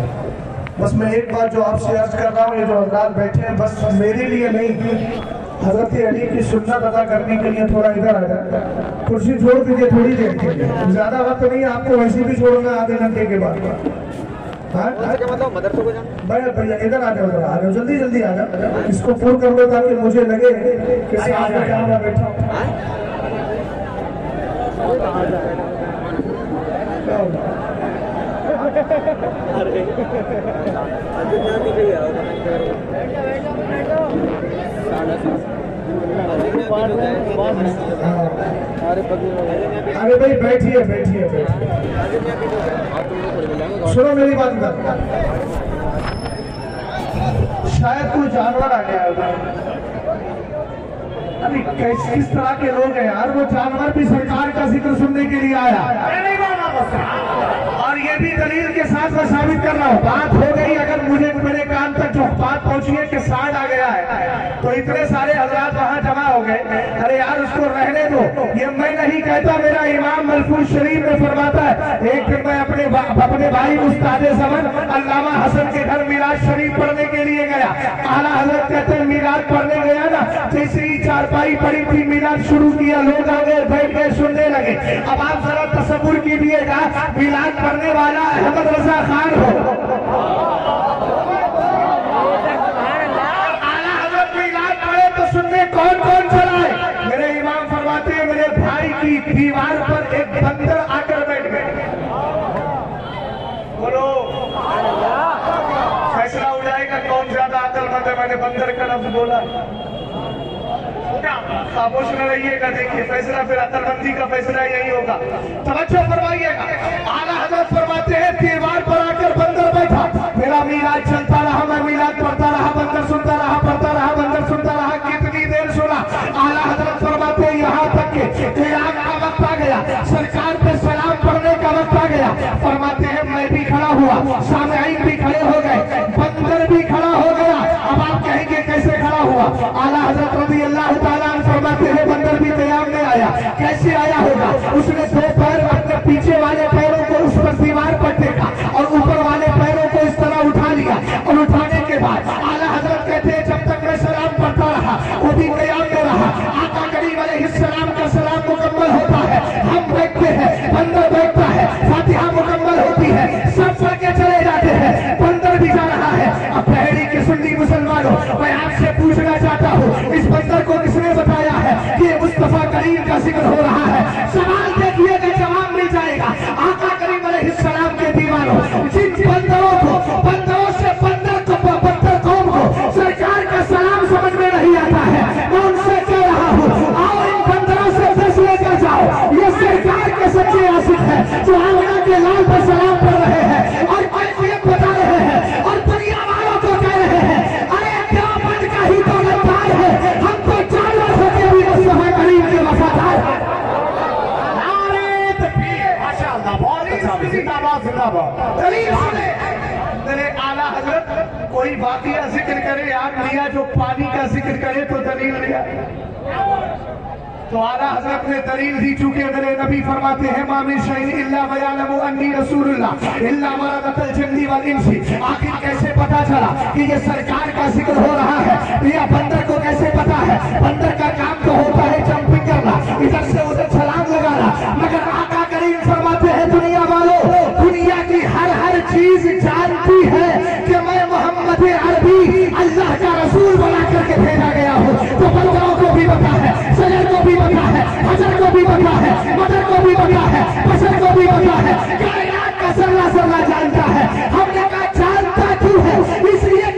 बस मैं एक बात जो आपसे अर्ज़ कर रहा हूँ ये जो हजरात बैठे हैं बस मेरे लिए नहीं हज़रत अली की सुन्नत अदा करने के लिए थोड़ा इधर आ जाए। कुर्सी छोड़ दीजिए थोड़ी देर ज़्यादा वक्त नहीं आपको वैसे भी छोड़ूँगा आधे घंटे के बाद? मतलब मदरसे को जाना भैया भैया इधर आ जाओ आ जाओ जल्दी जल्दी आ जाओ इसको फ़ोन कर लो ताकि मुझे लगे कि बैठा हूँ होगा? अरे भाई, बैठिए बैठिए सुनो मेरी बात कर शायद कोई जानवर आ गया होगा अरे किस किस तरह के लोग हैं यार? वो जानवर भी सरकार का ज़िक्र सुनने के लिए आया। और ये भी दलील के साथ मैं साबित कर रहा हूँ, बात हो गई अगर मुझे मेरे कान तक जो बात पहुँची है कि साठ आ गया है तो इतने सारे हजरात वहाँ जमा हो गए। अरे यार, उसको रहने दो। ये मैं नहीं कहता, मेरा इमाम मलफूज शरीफ में फरमाता है, एक दिन मैं अपने अपने भाई उस्ताद जमन अल्लामा हसन के घर मिलाद शरीफ पढ़ने के लिए गया। आला हज़रत कहते हैं मिलाद पढ़ने गया ना, जैसे ही चारपाई पड़ी थी, मिलाद शुरू किया, लोग आ गए बैठ गए, सुनने लगे। अब आप जरा तस्वुर कीजिएगा, मिलाद पढ़ने वाला अहमद रजा खान हो। तो सुनने कौन कौन चला है? मेरे इमाम फरमाते हैं, मेरे भाई की दीवार पर एक बंदर आकर बैठ गए बोलो फैसला हो जाएगा कौन है मैंने बंदर का लफ्ज बोला खामोश न रहिएगा, देखिए, फैसला फिर अकलमंदी का फैसला यही होगा। तवज्जो फरमाइएगा। आला हज़रत फरमाते हैं पर आकर बंदर बैठा। मेरा मीराज चलता रहा, मैं मीराज पढ़ता रहा, बंदर सुनता रहा, पढ़ता रहा, बंदर सुनता रहा, कितनी देर सुना? आला हज़रत फरमाते हैं, यहाँ तक के का वक्त आ गया। सरकार पे सलाम पढ़ने का वक्त आ गया। फरमाते हैं, मैं भी खड़ा हुआ सामईन भी खड़े हो गए बंदर भी खड़ा हो गया अब आप कहेंगे कैसे खड़ा हुआ आला हज़रत रबी अल्लाह फरमाते हैं, बंदर भी कयाम में आया। कैसे आया होगा? उसने दो पैर अपने पीछे वाले पर बंदर को किसने बताया है कि मुस्तफ़ा करीम का ज़िक्र हो रहा है। सवाल देखिएगा जवाब मिल जाएगा। आका करीम अलैहिस्सलाम के दीवानों जिन बंदरों को, बंदरों से बंदर को, बंदर कौम को सरकार का सलाम समझ में नहीं आता है। मैं उनसे कह रहा हूँ, आओ इन बंदरों से दस लेकर जाओ। ये सरकार के सच्चे आशिक है, जो पानी का ज़िक्र करे तो दलील लिया तो आला हज़रत ने दलील दी, चुके मेरे नबी फरमाते हैं, मामिन शैन इल्ला बयानहु अन्नी रसूलुल्लाह, इल्ला मरदतल जिन्नी वल इंसी। आखिर कैसे पता चला कि ये सरकार का ज़िक्र हो रहा है? यह बंदर को कैसे पता है? बंदर का काम तो होता है जंपिंग करना, इधर से उधर छलांग लगाना। मगर आका करीम फरमाते हैं, दुनिया वालों, दुनिया की हर हर चीज़ जानती है कि मैं मोहम्मद हजर को भी पता है मदर को भी पता है बशर को भी पता है। कायनात का सरला सरला जानता है। हमने कहा, जानता क्यों है? इसलिए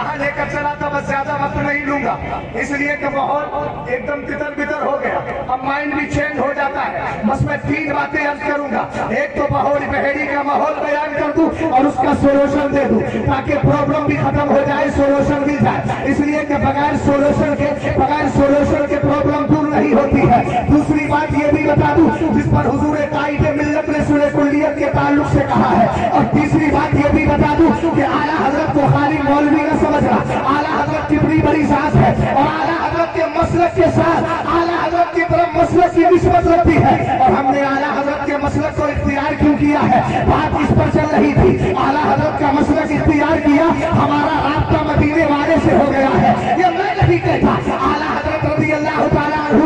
कहा लेकर चला था, बस ज़्यादा वक्त नहीं लूँगा। इसलिए कि माहौल एकदम तितर बितर हो गया। अब माइंड भी चेंज हो जाता है। बस मैं तीन बातें अर्ज़ करूँगा। एक तो माहौल बहेड़ी का माहौल बयान कर दूँ और उसका सोल्यूशन दे दूँ, ताकि प्रॉब्लम भी खत्म हो जाए सोल्यूशन मिल जाए। इसलिए कि बगैर सोल्यूशन के, बगैर सोल्यूशन के प्रॉब्लम दूर नहीं होती है। दूसरी बात ये भी बता दूँ, जिस पर हुजूर कायद मिल्लत ने सूरह कुल्लियत के ताल्लुक से कहा है। और तीसरी बात ये भी बता दूँ कि आला हज़रत को खाली मौलवी न समझना आला हज़रत की बड़ी सांस है और आला हज़रत के मसलक के साथ, आला हज़रत की तरफ़ मसलक की निस्बत रखती है। और हमने आला हज़रत के मसलक को इख्तियार क्यों किया है? बात इस पर चल रही थी। आला हज़रत का मसलक इख्तियार किया हमारा रास्ता मदीने वाले से हो गया है। ये मैं नहीं कहता, आला हज़रत रज़ी अल्लाह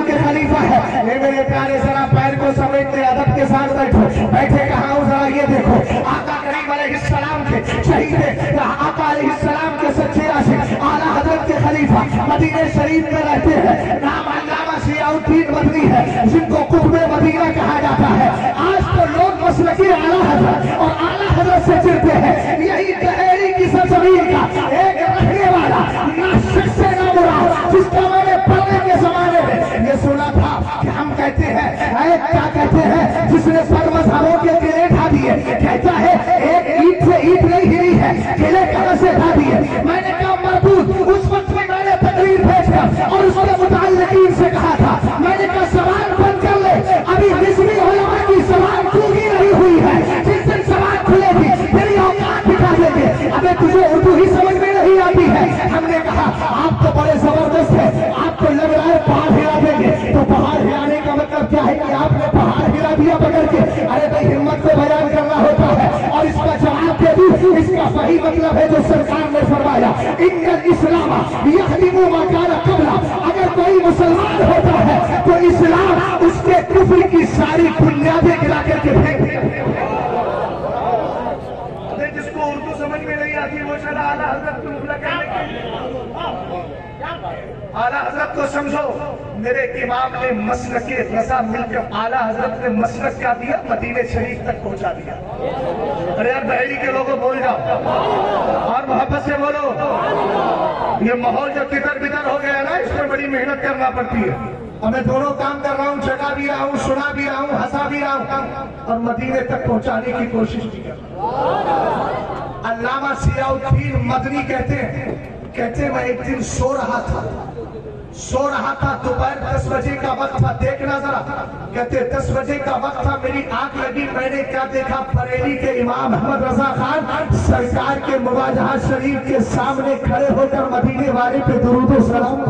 के खलीफा है। ये मेरे प्यारे जरा पैर को समेटते अदब के साथ बैठो। बैठे कहा जरा ये देखो। आका सलाम थे शहीद आका सलाम के सच्चे आशिक, आला हज़रत के खलीफा मदीने शरीफ में रहते हैं। नाम अल्लामा सियाउद्दीन मदनी है, जिनको कुतुब मदीना कहा जाता है। आज तो लोग मसलकी आला हज़रत और आला हज़रत से चिरते हैं। यही टहरी की सरजमीन का एक रहने वाला ना शख्स ना बुरा जिसका मैंने पढ़ने के जमाने में ये सुना था कि हम कहते हैं क्या कहते हैं, जिसने सर्व मजहबों के हिली है किले कहाँ से ढा दिए मैंने कहा मज़बूत उस वक्त में मैंने तकरीर भेजकर और उसके मुतालिकीन से कहा था। मैंने कहा, सवाल बंद कर ले। अभी रिजवी उलमा की सवाल टूटी नहीं हुई है। जिस दिन सवाल खुलेगी, तेरी औकात दिखा देंगे। अबे तुझे उर्दू ही मतलब है जो सरकार ने फरमाया इंगल इस्लाम कबला। अगर कोई मुसलमान होता है तो इस्लाम उसके कुफर की सारी बुनियादें गिरा करके फेंक जिसको आला हज़रत को समझो, मेरे इमाम ने मसलक के रजा मिलकर आला हज़रत ने मसलक क्या दिया, मदीने शरीफ तक पहुँचा दिया। अरे यार बहरी के लोगों बोल जाओ। और मोहब्बत से बोलो, ये माहौल जो तितर बितर हो गया है ना इसमें बड़ी मेहनत करना पड़ती है। और मैं दोनों काम कर रहा हूँ जगा भी रहा हूँ, सुना भी रहा हूँ, हंसा भी रहा हूँ, और मदीने तक पहुँचाने की कोशिश की अल्लामा सियाउद्दीन मदनी कहते हैं, कहते मैं एक दिन सो रहा था। सो रहा था दोपहर दस बजे का वक्त था। देखना जरा। कहते, दस बजे का वक्त था, मेरी आँख लगी। मैंने क्या देखा? बरेली के इमाम अहमद रजा खान सरकार के मुवाजहा शरीफ के सामने खड़े होकर मदीने वाले पे दुरूद सलाम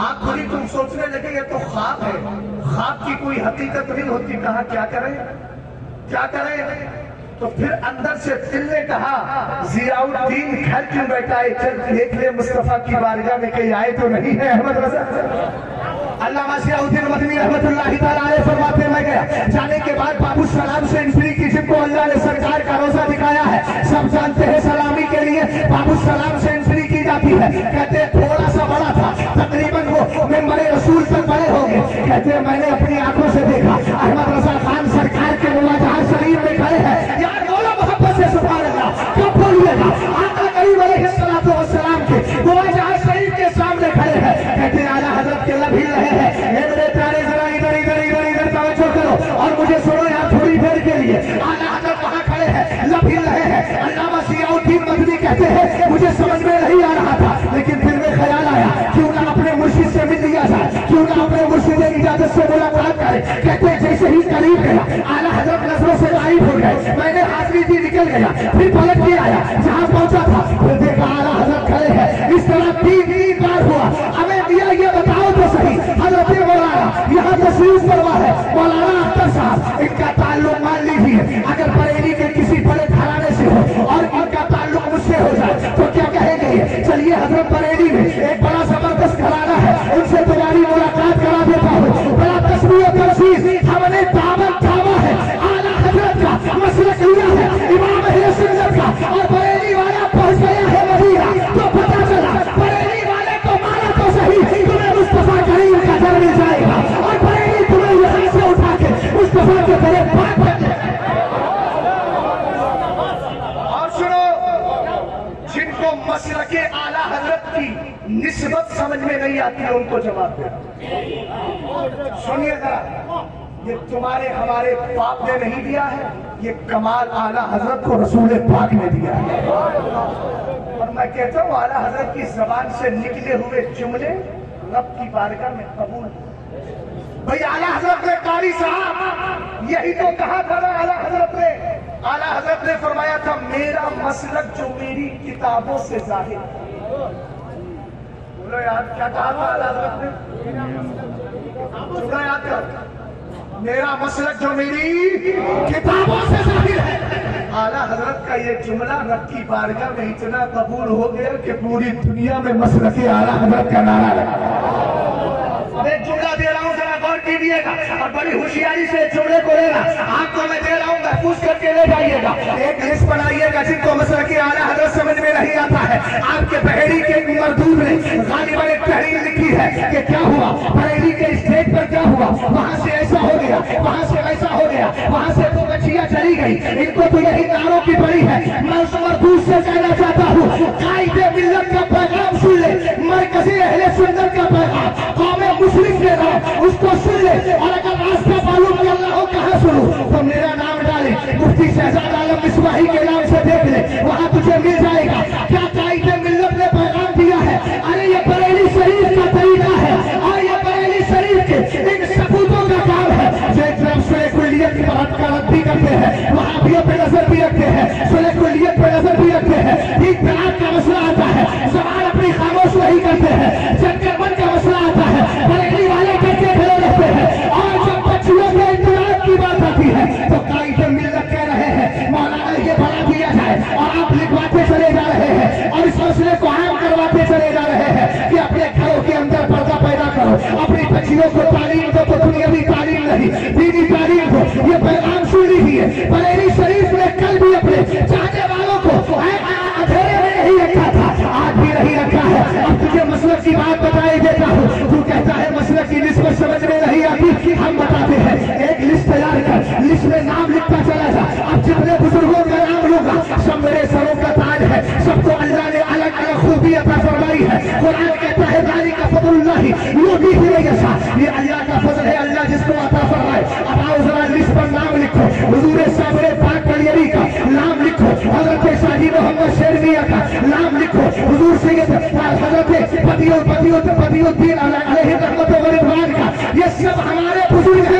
आँख तुम सोचने लगे, ये तो ख्वाब है। ख्वाब की कोई हकीकत नहीं होती। कहा, क्या करें? क्या करें? तो फिर अंदर से दिल ने कहा जियाउद्दीन घर क्यों बैठा है? चल, देख ले मुस्तफ़ा की बारगाह में कहीं आए तो नहीं है, अहमद रजा। अल्लामा सियाउद्दीन मदनी रहमतुल्लाह ताला अलैह फरमाते मैं गया। जाने के बाद बाबू सलाम से एंट्री की जिनको अल्लाह ने सरकार का रोजा दिखाया है, सब जानते हैं सलामी के लिए बाबू सलाम से एंट्री की जाती है। कहते, थोड़ा सा बड़ा था, तकरीबन वो मेंबर रसूल तक बड़े हो गए। कहते, मैंने अपनी आँखों से देखा, अहमद रजा खान सरकार के मुवाजहा शरीफ में खड़े हैं। आका सलाम के के मुवाजहा शरीफ के सामने खड़े हैं। कहते आला हज़रत के लब रहे हैं। हे मेरे प्यारे, जरा इधर इधर इधर इधर तवज्जो करो और मुझे सुनो यार थोड़ी देर के लिए। आला हज़रत वहाँ खड़े हैं लब हिल रहे हैं। अल्लामा सियाउद्दीन मदनी कहते हैं, मुझे समझ में नहीं आ रहा था से मिल लिया जाए क्यों ना अपने मुर्शिद इजाज़त से मुलाकात करे? कहते जैसे ही करीब गया, आला हज़रत नज़रों से गायब हो गए। मैंने हाजरी दी, निकल गया। फिर पलट के आया, जहाँ पहुँचा था, फिर देखा आला हज़रत खड़े हैं। इस तरह तीन तीन बार हुआ। हमें दिया ये बताओ तो सही। हज़रत मौलाना, यहाँ तशरीफ़ फरमा है। मौलाना अख्तर साहब, इनका ताल्लुक मान लीजिए। अगर बरेली घराना है उनसे आती है, उनको जवाब दे सुनिए जरा, ये तुम्हारे, हमारे बाप ने नहीं दिया है, ये कमाल आला हज़रत को रसूल पाक ने दिया है। और मैं कहता हूँ, आला हज़रत की जबान से निकले हुए जुमले रब की बारगाह में कबूल भाई, आला हज़रत ने कारी साहब, यही तो कहा था ना, आला हज़रत ने। आला हज़रत ने फरमाया था, मेरा मसलक जो मेरी किताबों से ज़ाहिर है। क्या कहा याद कर मेरा मसलक जो मेरी किताबों से ज़ाहिर है। आला हज़रत का ये जुमला रब की बारगाह में इतना कबूल हो गया कि पूरी दुनिया में मसलक आला हज़रत का नारा लगा। जुमला दे रहा कीजिएगा और बड़ी होशियारी से जुमले को लेना आपको मैं दे रहा हूँ, महफूज करके ले जाइएगा। एक लिस्ट बनाइएगा जिनको मसला की आला हज़रत समझ में नहीं आता है। आपके बहेड़ी के मरदूद ने गालिबा एक तहरीर लिखी है कि क्या हुआ? बरेली के स्टेज पर क्या हुआ? वहाँ से ऐसा हो गया, वहाँ से वैसा हो गया, वहाँ से गई। इनको तो यही नारों की पड़ी है। मैं उस मरदूस से कहना चाहता हूँ, कायदे मिल्लत का पैगाम सुन ले। मरकजी अहले सुन्नत का पैगाम। कौम मुस्लिम के नाम, उसको सुन ले। और अगर रास्ता मालूम नहीं अल्लाह हो, कहाँ सुनू? तो मेरा नाम डाले, मुफ्ती शहजाद आलम मिसबाही के नाम से देख ले, वहाँ तुझे मिल जाएगा। क्या कायदे मिल्लत ने पैगाम दिया है। अरे ये बरेली शरीफ का तरीका है। और ये बरेली शरीफ के इन सबूतों का काम है। जो एक तरफ़ सुले कुलियत की बात का रद्द भी करते हैं वहाबियों पे नज़र भी रखते हैं। सुले कुलियत पे नज़र भी रखते हैं। ठीक तलाक का मसला आता है। जबान अपनी खामोश नहीं करते हैं। चक्कर मन का मसला आता है। बरेली वाले करके खड़े हैं मसले को आम करवाते चले जा रहे हैं कि अपने घरों के अंदर पर्दा पैदा करो, अपनी बच्चियों को तालीम दो तो दुनियावी तालीम नहीं, दीनी तालीम दो ये पैगाम सुन लीजिए बरेली शरीफ ने कल भी अपने चाहने वालों को अंधेरे में नहीं रखा था, आज भी नहीं रखा है। अब तुझे मसलक की बात बताई देता हूँ, तू कहता है मसलक की निस्बत समझ में नहीं आती हम बताते हैं। एक लिस्ट तैयार कर, लिस्ट में नाम लिखता चला जा। अब जितने बुज़ुर्गों का नाम लूँगा, सब मेरे सरों का ताज है सबको कुरान कहता है जारी का फजलुल्लाह यो भी ही जैसा। ये अल्लाह का फजल है, अल्लाह जिसको अता अब आओ जरा लिस्ट पर नाम लिखो। सामने पाक का नाम लिखो। हज़रत शाही मोहम्मद का नाम लिखो। सैयद हज़रत पतियों पतियों पतियुद्दीन अलैहि रहमत का। ये सब हमारे बुज़ुर्ग हैं।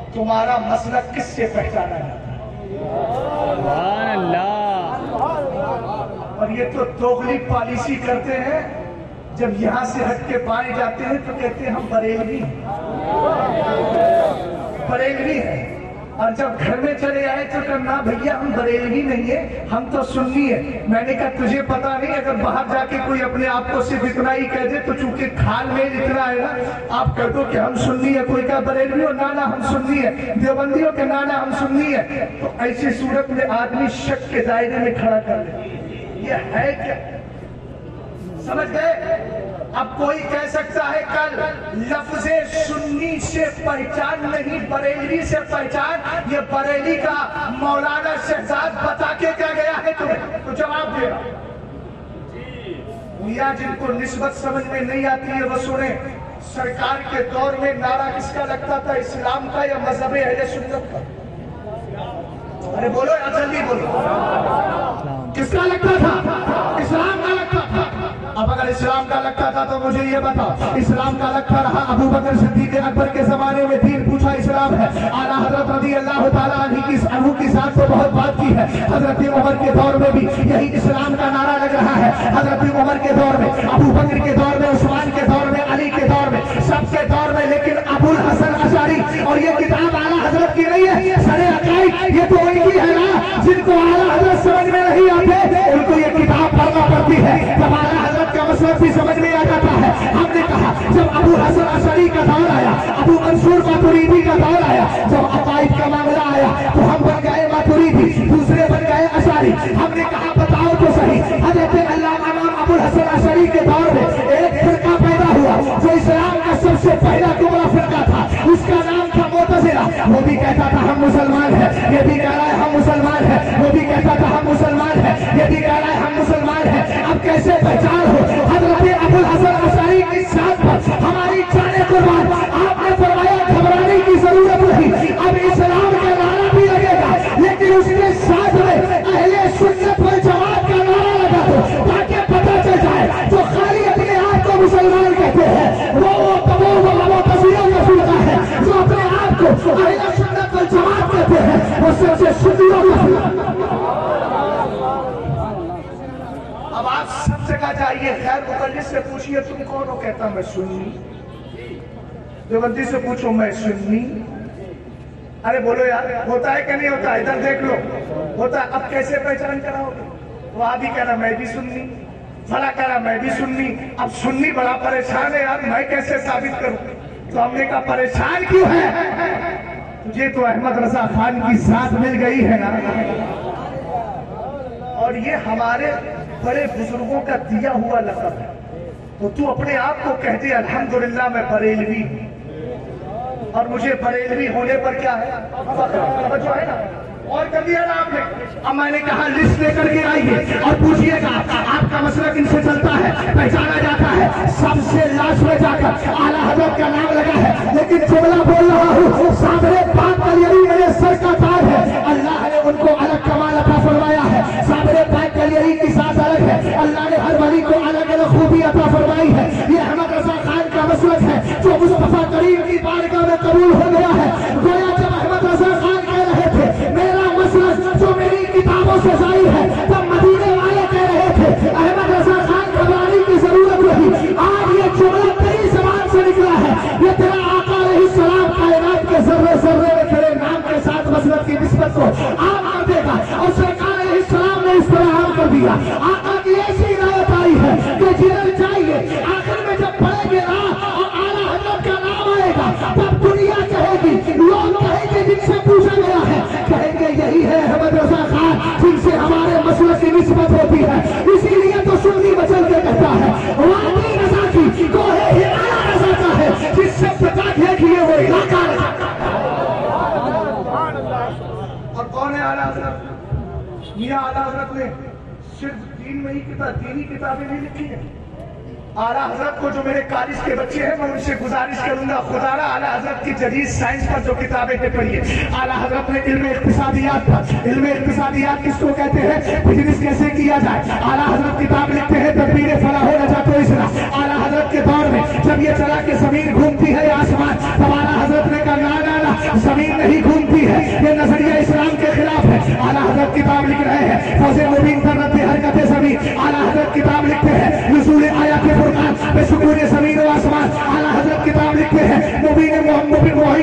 तुम्हारा मसला किससे पहचाना जाता है? और ये तो दोगली पॉलिसी करते हैं जब यहाँ से हट के पाए जाते हैं तो कहते हैं हम बरेलवी। बरेलवी है। और जब घर में चले आए तो करना भैया, हम बरेलवी नहीं है, हम तो सुन्नी है। मैंने कहा, तुझे पता नहीं, अगर बाहर जाके कोई अपने आप को सिर्फ़ इतना ही कह दे तो चूँकि खाल में इतना है ना, आप कह दो कि हम सुन्नी है, कोई कहा बरेलवी हो, नाना, हम सुन्नी है, देवबंदियों के नाना, हम सुन्नी है। तो ऐसी सूरत में आदमी शक के दायरे में खड़ा कर ले। ये है क्या? समझ गए? अब कोई कह सकता है कल लफ्जे सुन्नी से पहचान नहीं, बरेली से पहचान। ये बरेली का मौलाना शहजाद बता के क्या गया है तुम्हें। तो जवाब दे। मियाँ जिनको निस्बत समझ में नहीं आती है, वो सुने। सरकार के दौर में नारा किसका लगता था, इस्लाम का या मज़हब अहले सुन्नत का? अरे बोलो यार जल्दी बोलो। किसका लगता था? इस्लाम का लगता था। अब अगर इस्लाम का लगता था तो मुझे ये बताओ इस्लाम का लगता रहा अबू बकर सिद्दीक अकबर के जमाने में। दीन पूछा, इस्लाम है? आला हज़रत रज़ी अल्लाह अबू की साथ तो बहुत बात की है। हज़रत उमर के दौर में भी यही इस्लाम का नारा लग रहा है। हज़रत उमर के दौर में, अबू बकर के दौर में, उस्मान के दौर में, अली के दौर में सबके दौर में, लेकिन अबुल हसन अशारी और ये किताब आला हज़रत की नहीं है। सरे अकाई ये तो उनकी है ना, जिनको आला हज़रत समझ में नहीं आते, उनको ये किताब पढ़ना पड़ती है। जब आला हज़रत का भी समझ में आ जाता है। हमने कहा, जब अबू हसन असली का दौर आया, अबू मंसूर मातुरीदी का दौर आया, जब अकाइद का मामला आया तो हम बन गए मातुरीदी, दूसरे बन गए अशारी हमने कहा, बताओ तो सही, हज़रत अल्लाह अबू हसन अशरी के दौर में एक फिरका पैदा हुआ, जो इस्लाम का सबसे पहला वो भी कहता था, हम मुसलमान है। ये भी कह रहा है, हम मुसलमान है। वो भी कहता था, हम मुसलमान है। ये भी कह रहा है, हम मुसलमान है। अब कैसे पहचान हो? हज़रत अबुल हसन अशरी की साथ पर हमारी जाने कुर्बान। देवंती से पूछो, मैं सुन्नी। अरे बोलो यार, होता है कि नहीं होता? इधर देख लो। होता है। अब कैसे पहचान कराओगे? वहाँ भी कह रहा, मैं भी सुन्नी। फला कह रहा, मैं भी सुन्नी। अब सुन्नी बड़ा परेशान है यार, मैं कैसे साबित करूँ? तो हमने कहा, परेशान क्यों है? तुझे तो अहमद रजा खान की साथ मिल गई है ना? और ये हमारे बड़े बुज़ुर्गों का दिया हुआ लकब है। तो तू अपने आप को कहते अलहमदुल्ला मैं बरेलवी हूँ। और मुझे बरेलवी होने पर क्या है? जो है ना, और कर दिया ना आपने। अब मैंने कहा, लिस्ट लेकर के आइए और पूछिएगा, आपका मसला किनसे चलता है? पहचाना जाता है। सबसे लास्ट में जाकर आला हज़रत का नाम लगा है। लेकिन जुमला बोल रहा हूँ, सामने पाक कलियरी मेरे सर का ताज है। अल्लाह ने उनको अलग कमाल अता फरमाया है। सामने पाक कलियरी की साथ अलग है। अल्लाह ने हर वली को अलग अलग खूबी अता फरमाई ये अहमद रजा खान है, जो मुस्तफ़ा करीम की बारगाह में कबूल हो गया है। गोया जब अहमद रजा खान कह रहे थे, मेरा मसलक जो मेरी किताबों से ज़ाहिर है, तब मदीने वाले कह रहे थे, अहमद रजा खान घबराने की ज़रूरत नहीं, आज ये जुमला तेरी जबान से निकला है। ये तेरा आका रही सलाम कायनात के जर्रे जर्रे में तेरे नाम के साथ मसलक की निस्बत को आम कर देगा और सरकार रही सलाम ने इस तरह आम कर दिया। आका की ऐसी हिदायत आई है कि जिधर चाहिए आखिर में पढ़ेंगे और आला हज़रत का नाम आएगा। तब दुनिया कहेगी, लोग कहेंगे, जिनसे पूछा गया है, कहेंगे, यही है अहमद रजा खान, जिनसे हमारे मसले की निस्बत होती है। इसीलिए तो सुन्नी बचल के कहता है, वादी रजा की को है ही आला रजा का है, जिससे पता है कि ये वो इलाका। और कौन है आला हज़रत? मियाँ आला हज़रत ने सिर्फ़ तीन में ही किताब, तीन ही किताबें नहीं लिखी है। आला हज़रत को जो मेरे कॉलेज के बच्चे हैं, मैं उनसे गुजारिश करूँगा। खुदारा आला हज़रत की जदीद साइंस पर जो किताबें थे पढ़िए आला हज़रत ने इल्म इक्तिसादियात पर इल्म इक्तिसादियात किसको कहते हैं? बिज़नेस कैसे किया जाए? आला हज़रत किताब लिखते हैं तदबीर फला हो नजा तो इसरा आला हज़रत के दौर में जब ये चला के ज़मीन घूमती है आसमान, तब आला हज़रत ने कहा, ना ना ना, ज़मीन नहीं घूमती है, ये नज़रिया इस्लाम के खिलाफ है। आला हज़रत किताब लिख रहे हैं, फौजे मुबीन पर रद्द हरकत ज़मीन आला हज़रत किताब लिखते हैं, नजूल आया के ज़मीन और आसमान। आला हज़रत किताब लिखते हैं। मुबीन मुबीन मोहिन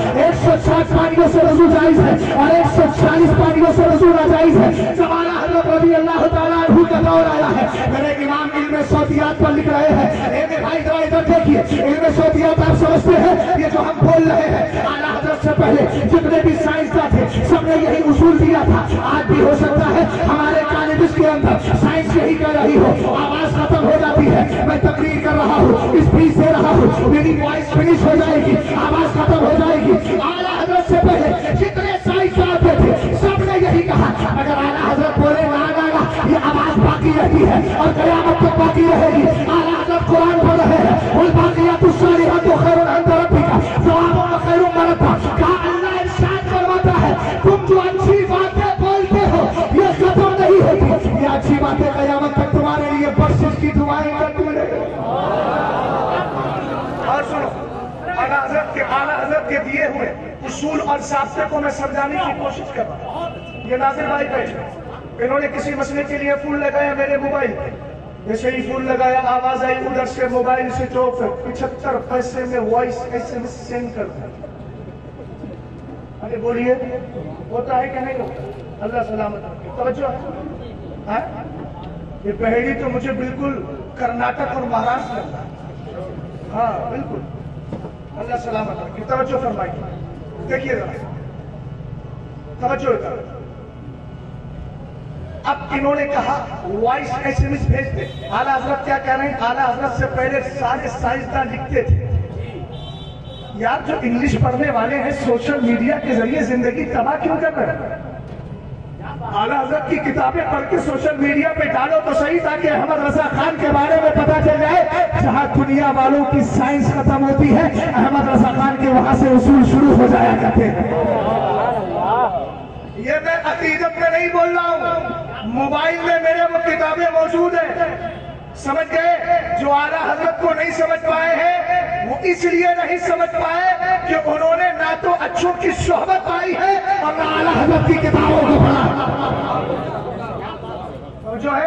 एक सौ वज़ू जायज़ है और एक सौ चालीस से वज़ू नाजायज है। जब हज़रत रबी अल्लाह तआला का दौर आया है मेरे इमाम इल्म सौतियात पर लिख रहे हैं। ए मेरे भाई जरा इधर देखिए इल्म सौतियात आप समझते हैं ये जो हम बोल रहे हैं आला हज़रत से पहले जितने भी साइंसदान थे सबने यही उसूल दिया था। आज भी हो सकता है। हमारे कॉलेज के अंदर साइंस यही कर रही हो। आवाज़ खत्म हो जाती है। मैं तकरीर कर रहा हूँ स्पीच दे रहा हूँ। मेरी वॉइस फिनिश हो जाएगी, आवाज़ खत्म हो जाएगी। आला हज़रत से पहले जितने साइंस आते थे, सबने यही कहा, अगर आला हज़रत बोले, ना ना ना, ये आवाज़ बाकी रहती है और कयामत तक बाकी रहेगी। आला हज़रत कुरान पढ़ रहे हैं उन बाकियात सालिहात खैरुन इंद रब्बिका सवाबुन व खैरुन मरदा कहा, अल्लाह इरशाद फरमाता है, तुम जो अच्छी बातें बोलते हो, ये खत्म नहीं होती। ये अच्छी बातें कयामत तक तुम्हारे लिए बख्शिश की दुआएँ करती रहेगी और सुनो आला हज़रत के आला हज़रत के दिए हुए उसूल और साफ्ते को मैं समझाने की कोशिश कर रहा ये नाजिर भाई बैठे इन्होंने किसी मसले के लिए फूल लगाया मेरे मोबाइल जैसे ही फूल लगाया, आवाज़ आई उधर से, मोबाइल से जो पिछहत्तर पैसे में वॉइस एस सेंड कर दिया। अरे बोलिए, होता है कि नहीं होता? अल्लाह सलामत तवज्जो है? हाँ? ये पहेड़ी तो मुझे बिल्कुल कर्नाटक और महाराष्ट्र है हाँ बिल्कुल। अल्लाह सलामत रखे। तवज्जो फरमाइए। देखिए जरा। तवज्जो अब इन्होंने कहा वॉइस एसएमएस भेज दे। आला हज़रत क्या कह रहे हैं? आला हज़रत से पहले सारे साइंसदान लिखते थे। यार, जो इंग्लिश पढ़ने वाले हैं सोशल मीडिया के ज़रिए ज़िंदगी तबाह क्यों कर रहे हैं? आला हज़रत की किताबें पढ़ के सोशल मीडिया पे डालो तो सही, ताकि अहमद रजा खान के बारे में पता चल जाए जहाँ दुनिया वालों की साइंस खत्म होती है, अहमद रजा खान के वहाँ से उसूल शुरू हो जाया करते ये मैं अकीदत में नहीं बोल रहा हूँ, मोबाइल में मेरे वो किताबें मौजूद है। समझ गए? जो आला हज़रत को नहीं समझ पाए हैं, वो इसलिए नहीं समझ पाए कि उन्होंने ना तो अच्छों की सोहबत पाई है और ना आला हज़रत की किताबों को पढ़ा। जो है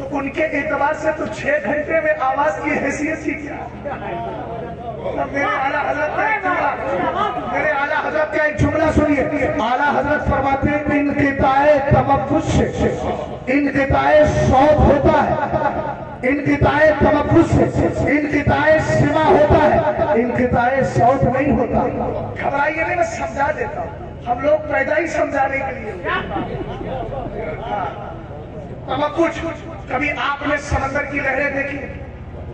तो उनके एतबार से तो छह घंटे में आवाज़ की हैसियत ही क्या? अब मेरे आला हज़रत का एक जुमला सुनिए। आला हज़रत फरमाते हैं, इनकिताए तमक्कुस से, इनकिताए शौक होता है, इनकिताए तमक्कुस से, इनकिताए सिमा होता है, इनकिताए शौक नहीं होता। घबराइए नहीं, मैं समझा देता हूँ। हम लोग पैदा ही समझाने के लिए। अब कुछ कभी आपने समंदर की लहरें देखी?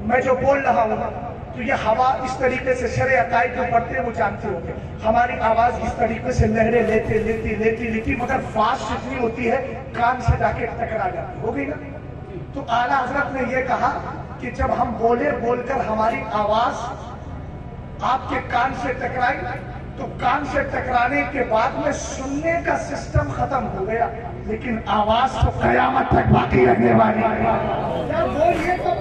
मैं जो बोल रहा हूँ तो ये हवा इस तरीके से शरे अकायद जो बढ़ते वो जानते होंगे। हमारी आवाज़ इस तरीके से लहरें लेते, लेती लेती लेती, मगर फास्ट इतनी होती है, कान से जाके टकरा जाती। हो गई ना? तो आला हज़रत ने ये कहा कि जब हम बोले, बोलकर हमारी आवाज़ आपके कान से टकराई तो कान से टकराने के बाद में सुनने का सिस्टम खत्म हो गया। लेकिन आवाज़ तो कयामत तक बाकी रहने वाली है। तो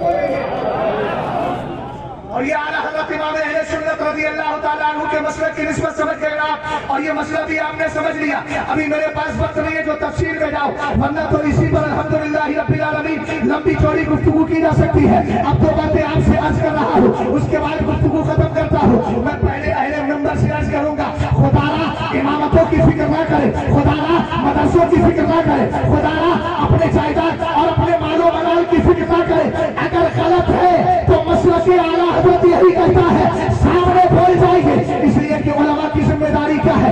और ये आला हज़रत इमाम अहले सुन्नत रज़ी अल्लाह ताला अन्हु के मसले की निस्बत समझ गए आप और ये मसला भी आपने समझ लिया। अभी मेरे पास वक्त नहीं है जो तफसीर में जाओ। वरना तो इसी पर अल्हम्दुलिल्लाह रब्बिल आलमीन लंबी चौड़ी गुफ्तगू की जा सकती है। अब तो बातें आपसे अर्ज़ कर रहा हूँ उसके बाद गुफ्तगू खत्म करता हूँ। मैं पहले अहले नंबर से अर्ज़ करूँगा। खुदारा इमामतों की फ़िक्र ना करे। खुदारा मदरसों की फ़िक्र ना करे। खुदारा अपने जायदाद और अपने मालो मनाल की फ़िक्र ना करे। अगर गलत है तो मसल के आला हज़रत यही कहता है, सामने बोल जाएँगे इसलिए कि उलमा की ज़िम्मेदारी क्या है?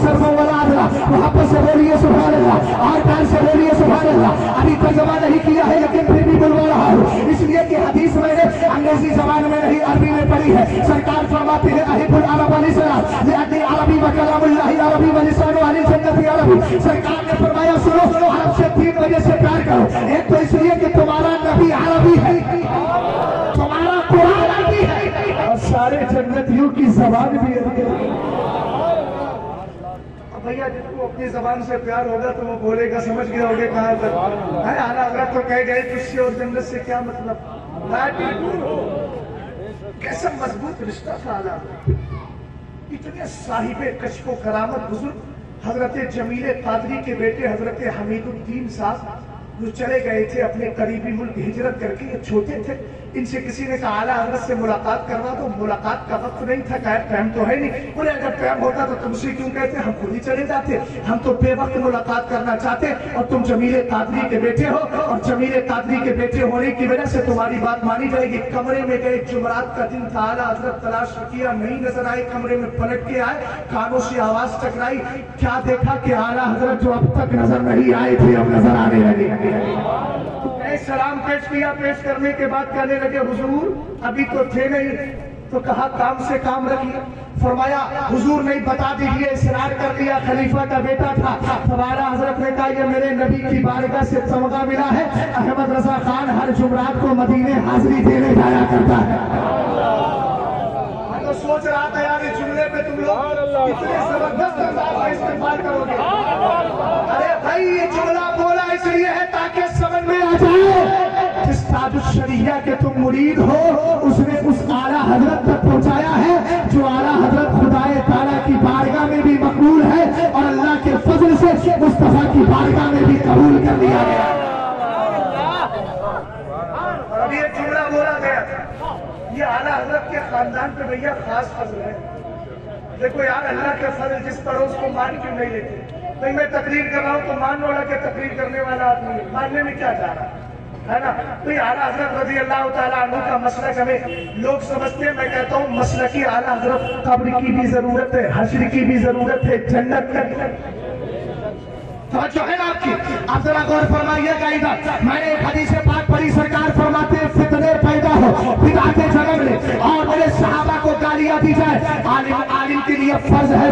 सर्फन वला अदला मोहब्बत से बोलिए सुभान अल्लाह और प्यार से बोलिए सुभान अल्लाह अभी तर्जुमा नहीं किया है, लेकिन फिर भी बुलवा रहा हूँ। इसलिए कि हदीस मैंने अंग्रेज़ी जबान में नहीं, अरबी में पढ़ी है। सरकार फरमाती है, अहिबुल अरब अली सलाम। लिअन्नी अरबी व अरबी अली जन्नती अरबी। सरकार ने फरमाया, सुनो से वजह से प्यार करो। एक तो इसलिए कि तुम्हारा नबी अरबी है। तुम्हारा कुरान अरबी है। और सारे जन्नतियों की जबान भी अरबी है भैया जिसको अपनी जबान से प्यार होगा तो वो बोलेगा, समझ गया होगे कहाँ तक। है आला हज़रत तो कह गए तुझसे और जन्नत से क्या मतलब? कैसा मज़बूत रिश्ता था आला इतने साहिब कशको करामत बुज़ुर्ग हज़रत जमील कादरी के बेटे हज़रत हमीदुद्दीन साहब जो चले गए थे अपने करीबी मुल्क हिजरत करके छोटे थे। इनसे किसी ने कहा आला हज़रत से मुलाकात करवा तो मुलाकात का वक्त नहीं था कहा टाइम तो है नहीं। बोले, अगर टाइम होता तो तुमसे क्यों कहते? हम खुद ही चले जाते। हम तो बेवक्त मुलाकात करना चाहते और तुम जमील कादरी के बेटे हो और जमील कादरी के बेटे होने की वजह से तुम्हारी बात मानी जाएगी। कमरे में गए, जुमरात का दिन था। आला हज़रत तलाश किया नहीं नज़र आए। कमरे में पलट के आए, कानों से आवाज़ टकराई। क्या देखा कि आला हज़रत जो अब तक नज़र नहीं आए थे, अब नज़र आने लगे। मैं सलाम पेश किया पेश करने के बाद कहने लगे हुजूर अभी तो थे नहीं तो कहा काम से काम रखिए। फरमाया हुजूर नहीं बता दीजिए इसरार कर दिया खलीफा का बेटा था। हमारा हज़रत ने कहा ये मेरे नबी की बारगाह से तमगा मिला है अहमद रजा खान हर जुमरात को मदीने हाजिरी देने जाया करता है। तो सोच रहा था यार जुमले पे तुम लोग इतने ज़बरदस्त अंदाज में इस्तेमाल करोगे। अरे भाई ये जुमला जिस ताजुशरिया के तुम मुरीद हो, उसने उस आला हज़रत तक पहुँचाया है, जो आला हज़रत खुदाए ताला की बारगाह में भी मकबूल है और अल्लाह के फजल से मुस्तफ़ा की बारगाह में भी कबूल कर लिया गया। आला हज़रत के खानदान पे भैया खास फजल है। देखो यार, अल्लाह के फजल जिस पड़ोस को मान क्यों नहीं लेते? भाई मैं तकरीर कर रहा हूँ तो मान वाला के तकरीर करने वाला आदमी मानने में क्या जा रहा है? है ना? तो आला हज़रत रज़ी अल्लाह का मसलक हमें लोग समझते हैं, मैं कहता हूँ, मसलक आला हज़रत कब्र की भी ज़रूरत है हशर की भी ज़रूरत है, जन्नत की है ना आपकी। आप जरा गौर फरमाइएगा इधर मैंने एक हदीस पाक पढ़ी फरमाते पैदा हो बिदाते जन्म ले और मेरे सहाबा को गालियाँ दी जाए। फ़र्ज़ है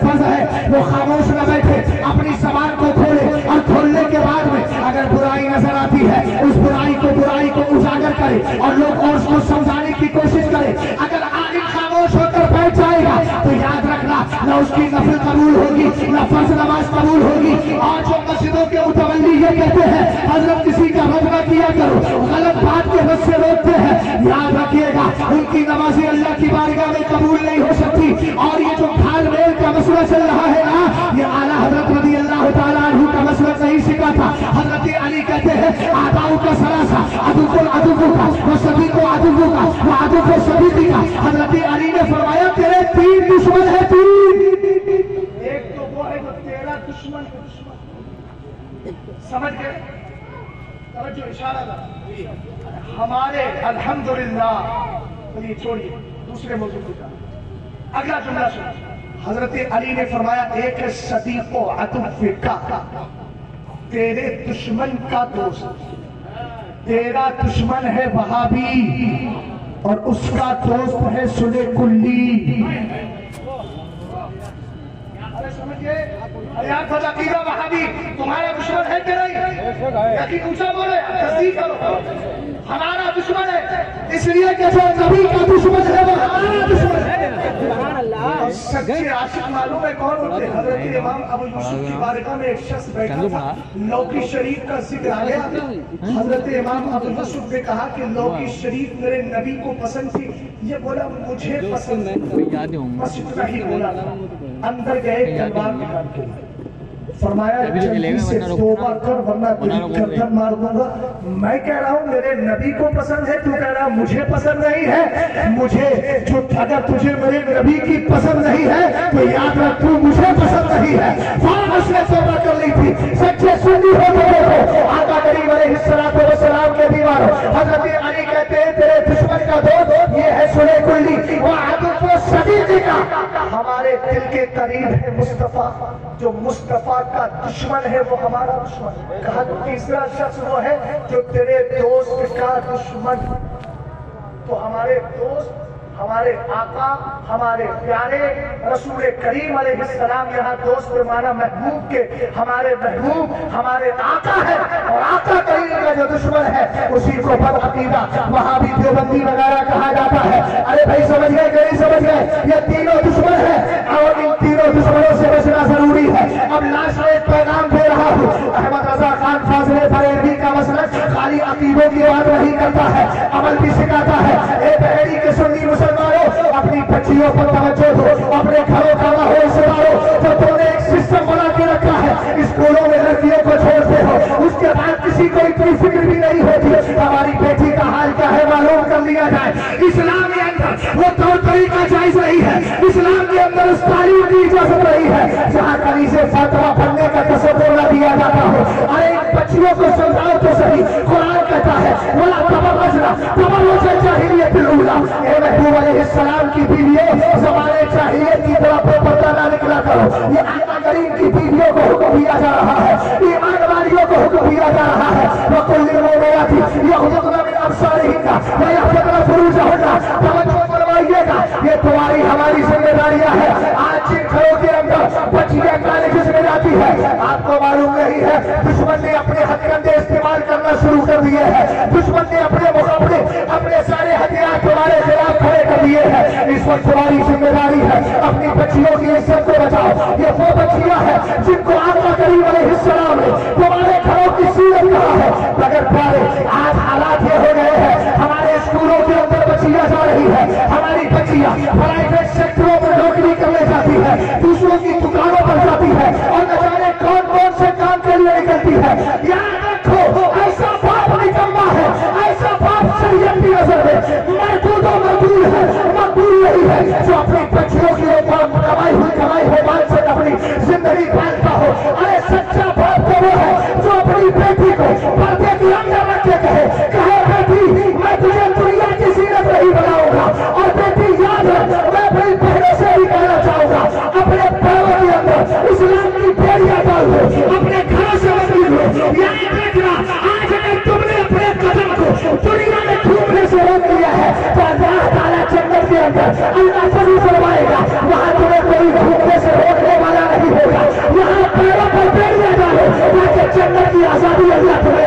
फ़र्ज़ है वो खामोश न बैठे, अपनी जबान को खोले और खोलने के बाद में अगर बुराई नज़र आती है, उस बुराई को बुराई को उजागर करे और लोग उसको समझाने की कोशिश करे। अगर आलिम खामोश होकर बैठ जाएगा तो याद रखना, न उसकी नफल कबूल होगी, न फ़र्ज़ नमाज़ कबूल होगी और जो मस्जिदों के मुतवली ये कहते हैं, हज़रत किसी का रद किया करो, गलत बात के रस से रोकते हैं। याद रखिएगा, उनकी नमाजें अल्लाह की बारगाह में कबूल नहीं हो सकती। और ये जो खाल मेल का मसला चल रहा है ना, ये आला हज़रत रदी अल्लाह तआला का मसला नहीं सीखा था। हज़रत अली कहते हैं, आदाऊ का सरासा, अदू को अदू का वो सभी को अदू का वो अदू को सभी का हज़रत अली ने फरमाया, तेरे तीन दुश्मन है तीन एक तो वो है जो तेरा दुश्मन समझ गए? तवज्जो, इशारा था हमारे अल्हम्दुलिल्लाह चलिए छोड़िए, दूसरे मौजूद की अगला जुमला सुनो। हज़रत अली ने फरमाया, एक सदी को। अतुफिका तेरे दुश्मन का दोस्त। तेरा दुश्मन है वहाबी, और उसका दोस्त है सुले कुल्ली। समझिए? यार खुद अकीदा वहाबी तुम्हारा दुश्मन है कि नहीं? यकीन ऊँचा बोले तस्दीक करो। हमारा दुश्मन है। इसलिए कि जो नबी का दुश्मन है वो हमारा दुश्मन है। सच्चे आशिक मालूम है कौन होते हैं? हज़रत इमाम अबू यूसुफ की बारगाह में एक शख्स बैठा था। लौकी शरीफ का ज़िक्र आ गया। हज़रत इमाम अबू यूसुफ ने कहा कि लौकी शरीफ मेरे नबी को पसंद थी। ये बोला मुझे पसंद नहीं बस इतना ही बोला। अंदर गए तलवार निकाल के। फरमाया जल्दी से तौबा कर वरना गर्दन मार दूँगा। मैं कह रहा हूँ मेरे नबी को पसंद है तू कह रहा मुझे पसंद नहीं है। मुझे जो अगर तुझे मेरे नबी की पसंद नहीं है तो याद रख तू मुझे पसंद नहीं है। उसने तौबा कर ली थी। सच्चे सुन्नी हो देखो आका करीम अलैहिस्सलाम के दीवार हज़रत अली कहते हैं, तेरे दुश्मन का दोस्त, ये है सुने कुल्ली। वो आदत सदी जी का। हमारे दिल के करीब है मुस्तफ़ा। जो मुस्तफ़ा का दुश्मन है, वो हमारा दुश्मन कहा तो तीसरा शख्स वो है, जो तेरे दोस्त का दुश्मन तो हमारे दोस्त हमारे आका, हमारे प्यारे रसूल करीम सलाम, यहाँ दोस्त माना महबूब के हमारे महबूब, हमारे आका है, और आका करीम का जो दुश्मन है, उसी को बद अकीदा, वहाँ भी देवबंदी वगैरह कहा जाता है। अरे भाई, समझ गए कि समझ गए? ये तीनों दुश्मन है, और इन तीनों दुश्मनों से बचना ज़रूरी है। अब लास्ट में एक पैगाम दे रहा हूँ। अहमद रजा खान फाजले फरेरवी का मसला खाली अकीदों की बात नहीं करता है, अमल भी सिखाता है। ए बहरी के सुन्नी मुसलमानों अपनी बच्चियों पर तवज्जो दो, अपने घरों का माहौल सुधारो तो तुमने एक सिस्टम बना के रखा है, स्कूलों में लड़कियों को छोड़ते हो उसके बाद किसी को इतनी फ़िक्र भी नहीं होती हमारी बेटी का हाल क्या है, मालूम कर लिया जाए। इस्लाम के अंदर वो तौर तरीका जायज़ नहीं है। इस्लाम के अंदर उस तालीम की इजाज़त नहीं है, जहाँ कहीं से फतवा पढ़ने का तस्वर न दिया जाता हो। अरे, बच्चियों को समझाओ तो सही। कुरान कहता है बोला तबरजना, तबरज जाहिलियत उला ए महबूब अलैहिस्सलाम की बीवियों, जमाने चाहिए की तरफ़ पर्दा ना निकला करो। ये आका करीम की बीवियों को हुक्म दिया जा रहा है। ईमान वालियों को है वकुल लिलमुमिनाति यगहुदना मिन अबसारिहिन्ना व यहफज़ना फुरूजहुन्ना तवज्जो फरमाइएगा ये तुम्हारी हमारी जिम्मेदारियाँ है आज जिन घरों के अंदर बच्चियाँ कॉलेज में जाती है। आपको मालूम नहीं है दुश्मन ने अपने हथकंडे इस्तेमाल करना शुरू कर दिए हैं। दुश्मन ने अपने मुकाबले अपने सारे हथियार तुम्हारे खिलाफ खड़े कर दिए हैं। इस वक्त तुम्हारी ज़िम्मेदारी है। अपनी बच्चियों की इज़्ज़त को बचाओ। ये वो बच्चियाँ हैं जिनको आपका करीब वाले हिस्सा ने इसीलिए कहा है। मगर प्यारे, आज हालात ये हो गए हैं। हमारे स्कूलों के अंदर बचिया जा रही है। हमारी बचिया प्राइवेट सेक्टरों में नौकरी करने जाती है। दूसरों की दुकानों पर जाती है। और न जाने कौन कौन से काम के लिए निकलती है? याद रखो, ऐसा बाप निकलना है। ऐसा बाप शरीय की नज़र में। मजदूरों तो मजदूर है। मजदूर नहीं है। जो अपनी बच्चियों के ऊपर कमाई हुई कमाई हो बाल से अपनी ज़िंदगी फैलता हो। अरे तुम्हें कोई घूमने से रोकने वाला नहीं होगा यहाँ पैरों पर डालो ताकि की आज़ादी अल्लाह तुम्हें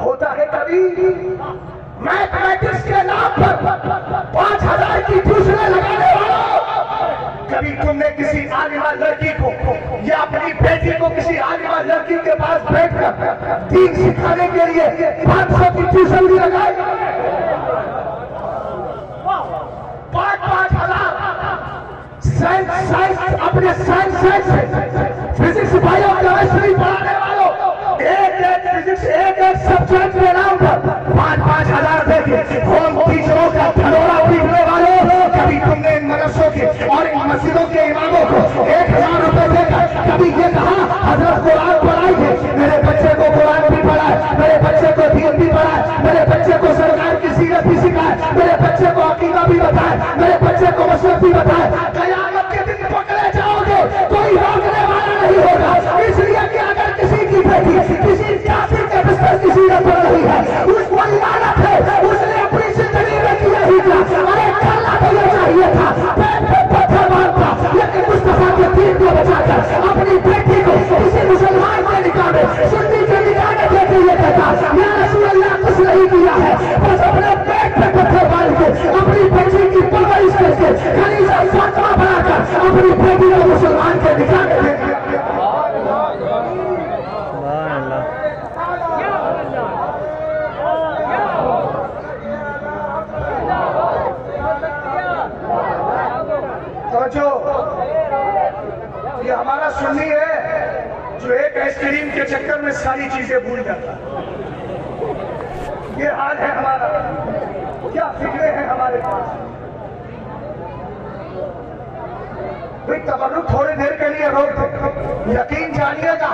होता है कभी मैथमेटिक्स के नाम पर पाँच हज़ार की वालों कभी तुमने किसी आलिमा लड़की को या अपनी बेटी को किसी आलिमा लड़की के पास बैठकर दीन सिखाने के लिए पाँच सौ की ट्यूशन भी लगाई। पाँच पाँच हज़ार। साइंस साइंस अपने science science physics bio chemistry पढ़ाने वालों, एक एक फिजिक्स एक एक सब्जेक्ट के नाम पर पाँच पाँच हज़ार देके होम टीचरों का मस्जिदों के इमामों को एक हज़ार रुपए देकर कभी ये कहा, हज़रत कुरान पढ़ाइए मेरे बच्चे को कुरान भी पढ़ाए, मेरे बच्चे को दीन भी पढ़ाए, मेरे बच्चे को सरकार की सीरत भी सिखाए, मेरे बच्चे को अकीदा भी बताए, मेरे बच्चे को मसरत भी बताए कयामत के दिन पकड़े जाओगे कोई रोकने वाला नहीं होगा इसलिए कि अगर किसी की बेटी किसी काफिर के बिस्तर की सीरत पर रही है उसको इमानत है उसने अपनी ज़िंदगी में किया ही क्या अरे करना तो ये चाहिए था पेट पे पत्थर मारता लेकिन मुस्तफ़ा के दीन को बचाकर अपनी बेटी को निकाले सुन्नी के अल्लाह कुछ नहीं किया है। बस अपने पेट पे पत्थर मार अपनी बेटी की अपनी बेटी को मुसलमान के निकाह में दे दिया सुभान अल्लाह समझो ये हमारा सुन्नी है जो एक आइसक्रीम के चक्कर में सारी चीज़ें भूल जाता ये हाल है हमारा। क्या फिक्रे हैं हमारे पास? तबरुक थोड़ी देर के लिए रोक यकीन जानिएगा,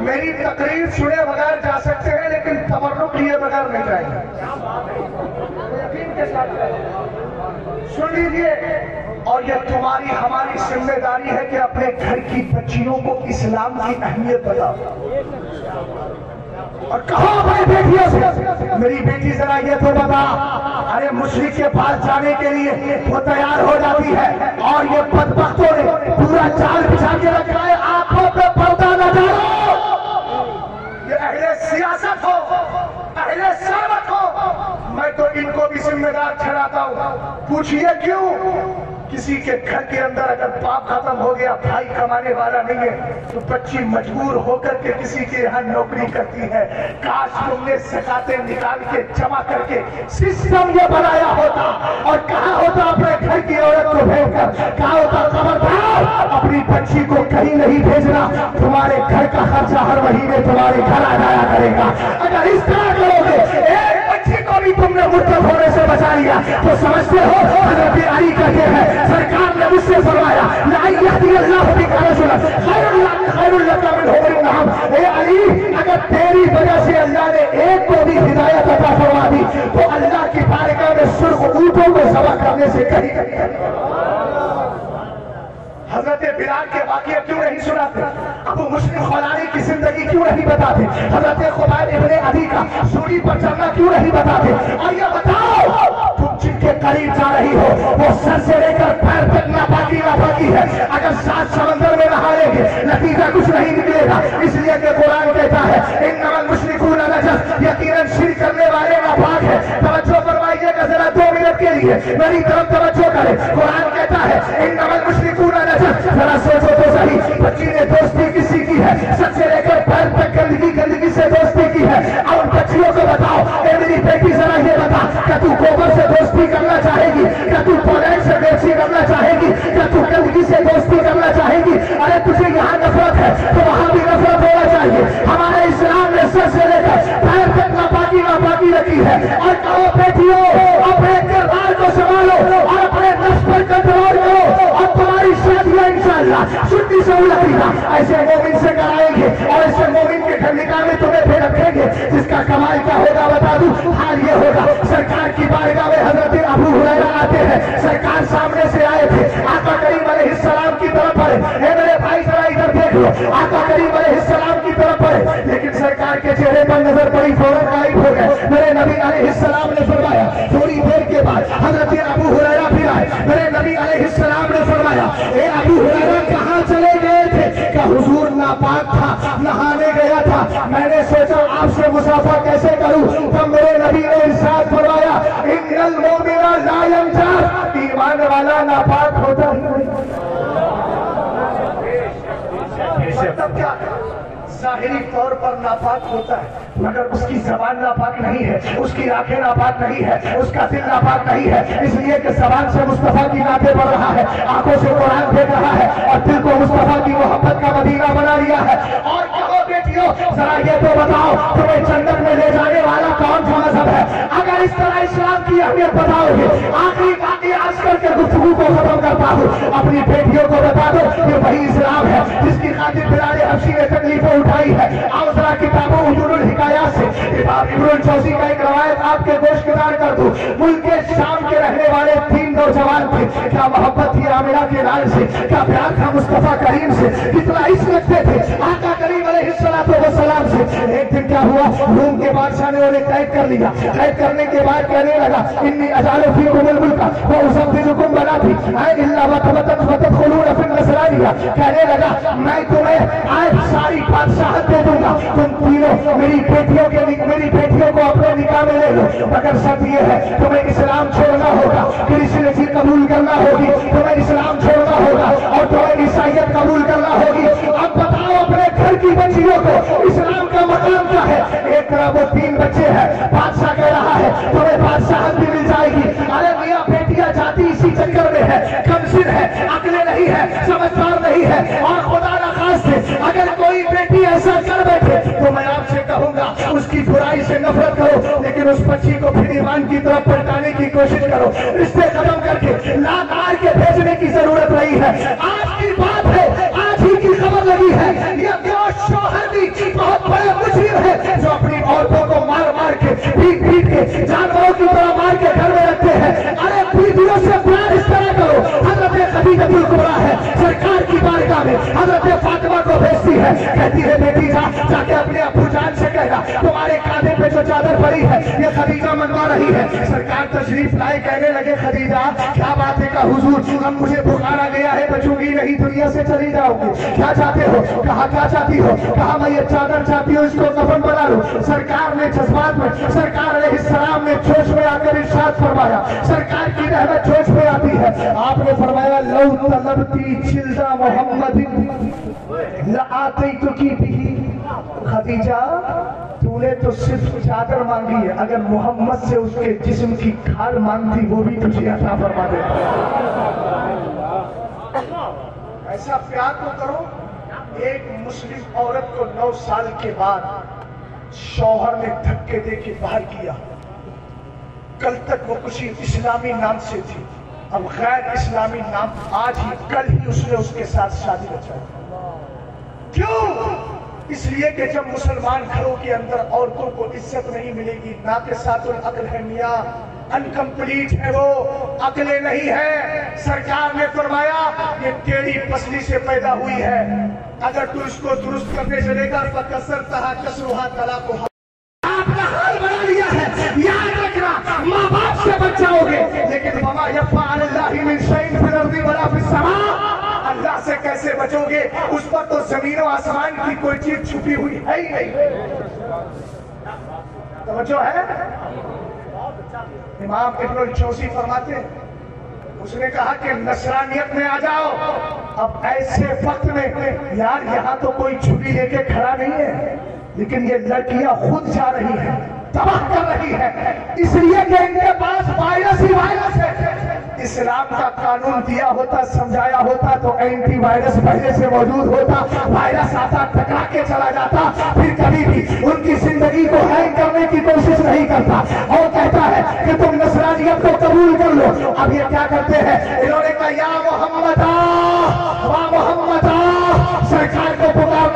मेरी तकरीर सुने बगैर जा सकते हैं, लेकिन तबरुक लिए बगैर नहीं जाएँगे। यकीन के साथ सुन लीजिए और ये तुम्हारी, हमारी ज़िम्मेदारी है कि अपने घर की बच्चियों को इस्लाम की अहमियत बताओ। और कहा, अपनी बेटियों से, मेरी बेटी जरा ये तो बता, अरे मुश्रिक के पास जाने के लिए वो तैयार हो जाती है, और ये बदबख्तों ने पूरा जाल बिछा के रखा है, आँखों पे पर्दा न डालो। ये अहले सियासत हो, अहले सरवत हो, मैं तो इनको भी जिम्मेदार ठहराता हूँ। पूछिए क्यों? किसी के घर के अंदर अगर पाप खत्म हो गया, भाई कमाने वाला नहीं है तो बच्ची मजबूर होकर के किसी के यहाँ नौकरी करती है। काश तुमने सकाते निकाल के, जमा करके सिस्टम ये बनाया होता। और कहा होता अपने घर की औरत को भेजकर? कहा होता, खबरदार, अपनी बच्ची को कहीं नहीं भेजना। तुम्हारे घर का खर्चा हर महीने तुम्हारे घर आ जाया करेगा। अगर इस तरह करोगे तुमने मुर्तब होने से बचा लिया। तो समझते हो हज़रत अली कहते हैं, सरकार ने मुझसे फरमाया अली, अगर तेरी वजह से अल्लाह ने एक को भी हिदायत फरमा दी तो अल्लाह की बारगाह में सुर्ख ऊंटों को सवा करने से कहीं हज़रत बिलाल के वाक्य क्यों नहीं सुनाते? अबू मुस्लिम खलानी की ज़िंदगी क्यों नहीं बताते? हज़रत खुबार इब्ने अली का सूली पर चलना क्यों नहीं बताते? और ये बताओ, तुम जिनके करीब जा रही हो, वो सर से लेकर पैर तक नापाकी नापाकी है। अगर सात समंदर में नहा लेंगे, नतीजा कुछ नहीं निकलेगा। इसलिए कि कुरान कहता है इन नमल मुश्रिकून नजस यकीनन शिर करने वाले नापाक है। तवज्जो फरमाइएगा जरा दो मिनट के लिए। मेरी तरफ़ तवज्जो करें। कुरान कहता है इन नमल मुश्रिकून नजस जरा सोचो तो सही। बच्ची ने दोस्ती किसी की है? सर से लेकर पैर तक गंदगी गंदगी से दोस्ती की है। और बच्चियों को बताओ। मेरी बेटी जरा ये बता कि तू गोबर से दोस्ती करना चाहेगी? क्या तू पोलैंड से दोस्ती करना चाहेगी? क्या तू गंदगी से दोस्ती करना चाहेगी? अरे तुझे यहाँ नफरत है तो वहाँ भी नफरत होना चाहिए। हमारे इस्लाम ने सर से लेकर पैर तक नापाकी नापाकी रखी है। और कहो बेटियों, अपने किरदार को संभालो और अपने नफ्स पर कंट्रोल करो। इंशाल्लाह सुन्नी से ऐसे मोमिन से कराएँगे और ऐसे मोमिन के ठंडिका में तुम्हें फिर रखेंगे, जिसका कमाल क्या होगा बता दूँ? हाल ये होगा, सरकार की बारगाह में हज़रत अबू हुरैरा आते हैं, सरकार सामने से आए थे। आका करीम अलैहिस्सलाम की तरफ़ बढ़े। ए मेरे भाई, जरा इधर देख लो। आका करीम अलैहिस्सलाम की तरफ़ बढ़े। लेकिन सरकार के चेहरे पर नज़र पड़ी, फ़ौरन गायब हो गए। मेरे नबी अलैहिस्सलाम ने फरमाया, थोड़ी देर के बाद हज़रत अबू हुरैरा फिर आए। मेरे नबी अलैहिस्सलाम ने फरमाया ए अबू हुरैरा कहाँ चले गए थे? क्या हुजूर नापाक था नहाने गया था। मैंने सोचा आपसे मुसाफा कैसे करूँ? तब मेरे नबी ने इरशाद फरमाया इन्नल मोमिना ला यमजार ईमान वाला नापाक होता ही नहीं। मतलब क्या? जाहिरी तौर पर नापाक होता है, मगर उसकी जबान नापाक नहीं है, उसकी आँखें नापाक नहीं है, उसका दिल नापाक नहीं है। इसलिए कि जबान से मुस्तफ़ा की नाते बढ़ रहा है, आँखों से कुरान देख रहा है, और दिल को मुस्तफ़ा की मोहब्बत का मदीना बना लिया है। और बेटियों जरा ये तो बताओ, तुम्हें जन्नत में ले जाने वाला कौन सा मज़हब है? अगर इस तरह इस्लाम की अहमियत बताओगे, आखिरी बाकी आजकल के गुफ्तगू को खत्म करता हूँ अपनी बेटियों को बता दो, ये वही इस्लाम है जिसकी खातिर बिलाल हबशी ने तकलीफें उठाई है। आओ जरा किताबों उजूरुल हिकायात से। इमाम इब्नुल का एक रवायत आपके गोशगदार कर दूँ। मुल्क के शाम के रहने वाले तीन नौजवान थे। क्या मोहब्बत थी आमिना के लाल से? क्या प्यार था मुस्तफ़ा करीम से? कितना इश्क रखते थे? आका करीम अलैहिस्सलातु वस्सलाम से। एक दिन क्या हुआ? रूम के बादशाह ने उन्हें कैद कर लिया। कैद करने के बाद कहने लगा, इन्नी अजालो फ़ी कुमुल मुल्का वो बना थी, आए इल्ला वतबतत वतदखुलून फिल नसरानिया कहने लगा, मैं तुम्हें आज सारी बादशाहत दे दूँगा। तुम तीनों मेरी बेटियों के मेरी बेटियों को अपने निकाह में ले लो। मगर शर्त ये है, तुम्हें इस्लाम छोड़ना होगा। क्रिश्चियनिटी कबूल करना होगी, तुम्हें इस्लाम छोड़ना होगा और तुम्हें ईसाइयत कबूल करना होगी। अब बताओ अपने घर की बच्चियों को। इस्लाम का मकाम क्या है? एक तरफ़ वो तीन बच्चे हैं। बादशाह कह रहा है, तुम्हें बादशाहत भी मिल जाएगी। अरे मियाँ, बेटियाँ जाती इसी चक्कर में है। कमसिन है अकले नहीं है, समझदार नहीं है। और खुदा ना खास थे अगर कोई बेटी ऐसा कर बैठे तो मैं आपसे कहूँगा, उसकी बुराई से नफरत करो, लेकिन उस बच्ची को फिर ईमान की तरफ़ पलटाने की कोशिश करो। रिश्ते खत्म करके लात मार के भेजने की ज़रूरत नहीं है। आज की बात है आज की खबर लगी है ये बहुत बड़े मुजरिम है, जो अपनी औरतों को मार मार के, पीट पीट के जानवरों की तरह मार के घर में रखते हैं। अरे दिनों से प्यार करो। हज़रत खदीजतुल कुबरा है। सरकार की बारगाह में हज़रत फातिमा को भेजती है। कहती है, बेटी, जा, जाके अपने अबू जान से कहना। तुम्हारे कांधे पे जो चादर पड़ी है, ये खदीजा मनवा रही है। सरकार तशरीफ़ लाए, कहने लगे, खदीजा, क्या बात है का हुजूर? अब मुझे आ गया है, बचूँगी नहीं, दुनिया से चली जाऊँगी। क्या चाहते हो? कहा, क्या चाहती हो? कहा, मैं ये चादर चाहती हूँ, इसको कफन बना लूँ सरकार ने जज्बात में, सरकार ने जोश में आकर इरशाद फरमाया। सरकार की रहमत जोश में आती है। आपने फरमाया, लौ तलबती चिल्दा मोहम्मद। तो की भी। खदीजा, तूने तो सिर्फ़ चादर मांगी है। अगर मोहम्मद से उसके जिस्म की खाल मांगती, वो भी तुझे अता फरमा दे। ऐसा प्यार तो करो, एक मुस्लिम औरत को नौ साल के बाद शौहर ने धक्के दे के बाहर किया। कल तक वो किसी इस्लामी नाम से थी। अब गैर इस्लामी नाम आज ही, कल ही उसने उसके साथ शादी रचाई। क्यों? इसलिए कि जब मुसलमान घरों के अंदर औरतों को इज़्ज़त नहीं मिलेगी, ना के साथ अकल है मियाँ, अनकम्प्लीट है वो, अकले नहीं है। सरकार ने फरमाया, ये टेढ़ी पसली से पैदा हुई है। अगर तू इसको दुरुस्त करने चलेगा तो कसर तहा, कसरुहा तला को आपका हाल बना लिया है। याद रखना, माँ बाप से बचाओगे। लेकिन मामा यफा अल्लाह से कैसे बचोगे? उस पर तो ज़मीन और आसमान की कोई चीज़ छुपी हुई है ही नहीं। तवज्जो है? इमाम इब्नुल चौसी फरमाते उसने कहा कि नसरानियत में आ जाओ। अब ऐसे वक्त में, यार, यहाँ तो कोई छुरी लेके खड़ा नहीं है। लेकिन ये लड़कियाँ खुद जा रही हैं, तबाह कर रही है। इसलिए इनके पास वायरस ही वायरस है। इस्लाम का कानून दिया होता, समझाया होता तो एंटी वायरस पहले से मौजूद होता वायरस आता टकरा के चला जाता, फिर कभी भी उनकी ज़िंदगी को हैंग करने की कोशिश नहीं करता। और कहता है कि तुम नसरानियत को कबूल कर लो। अब ये क्या करते हैं? इन्होंने कहा, या मोहम्मद मोहम्मद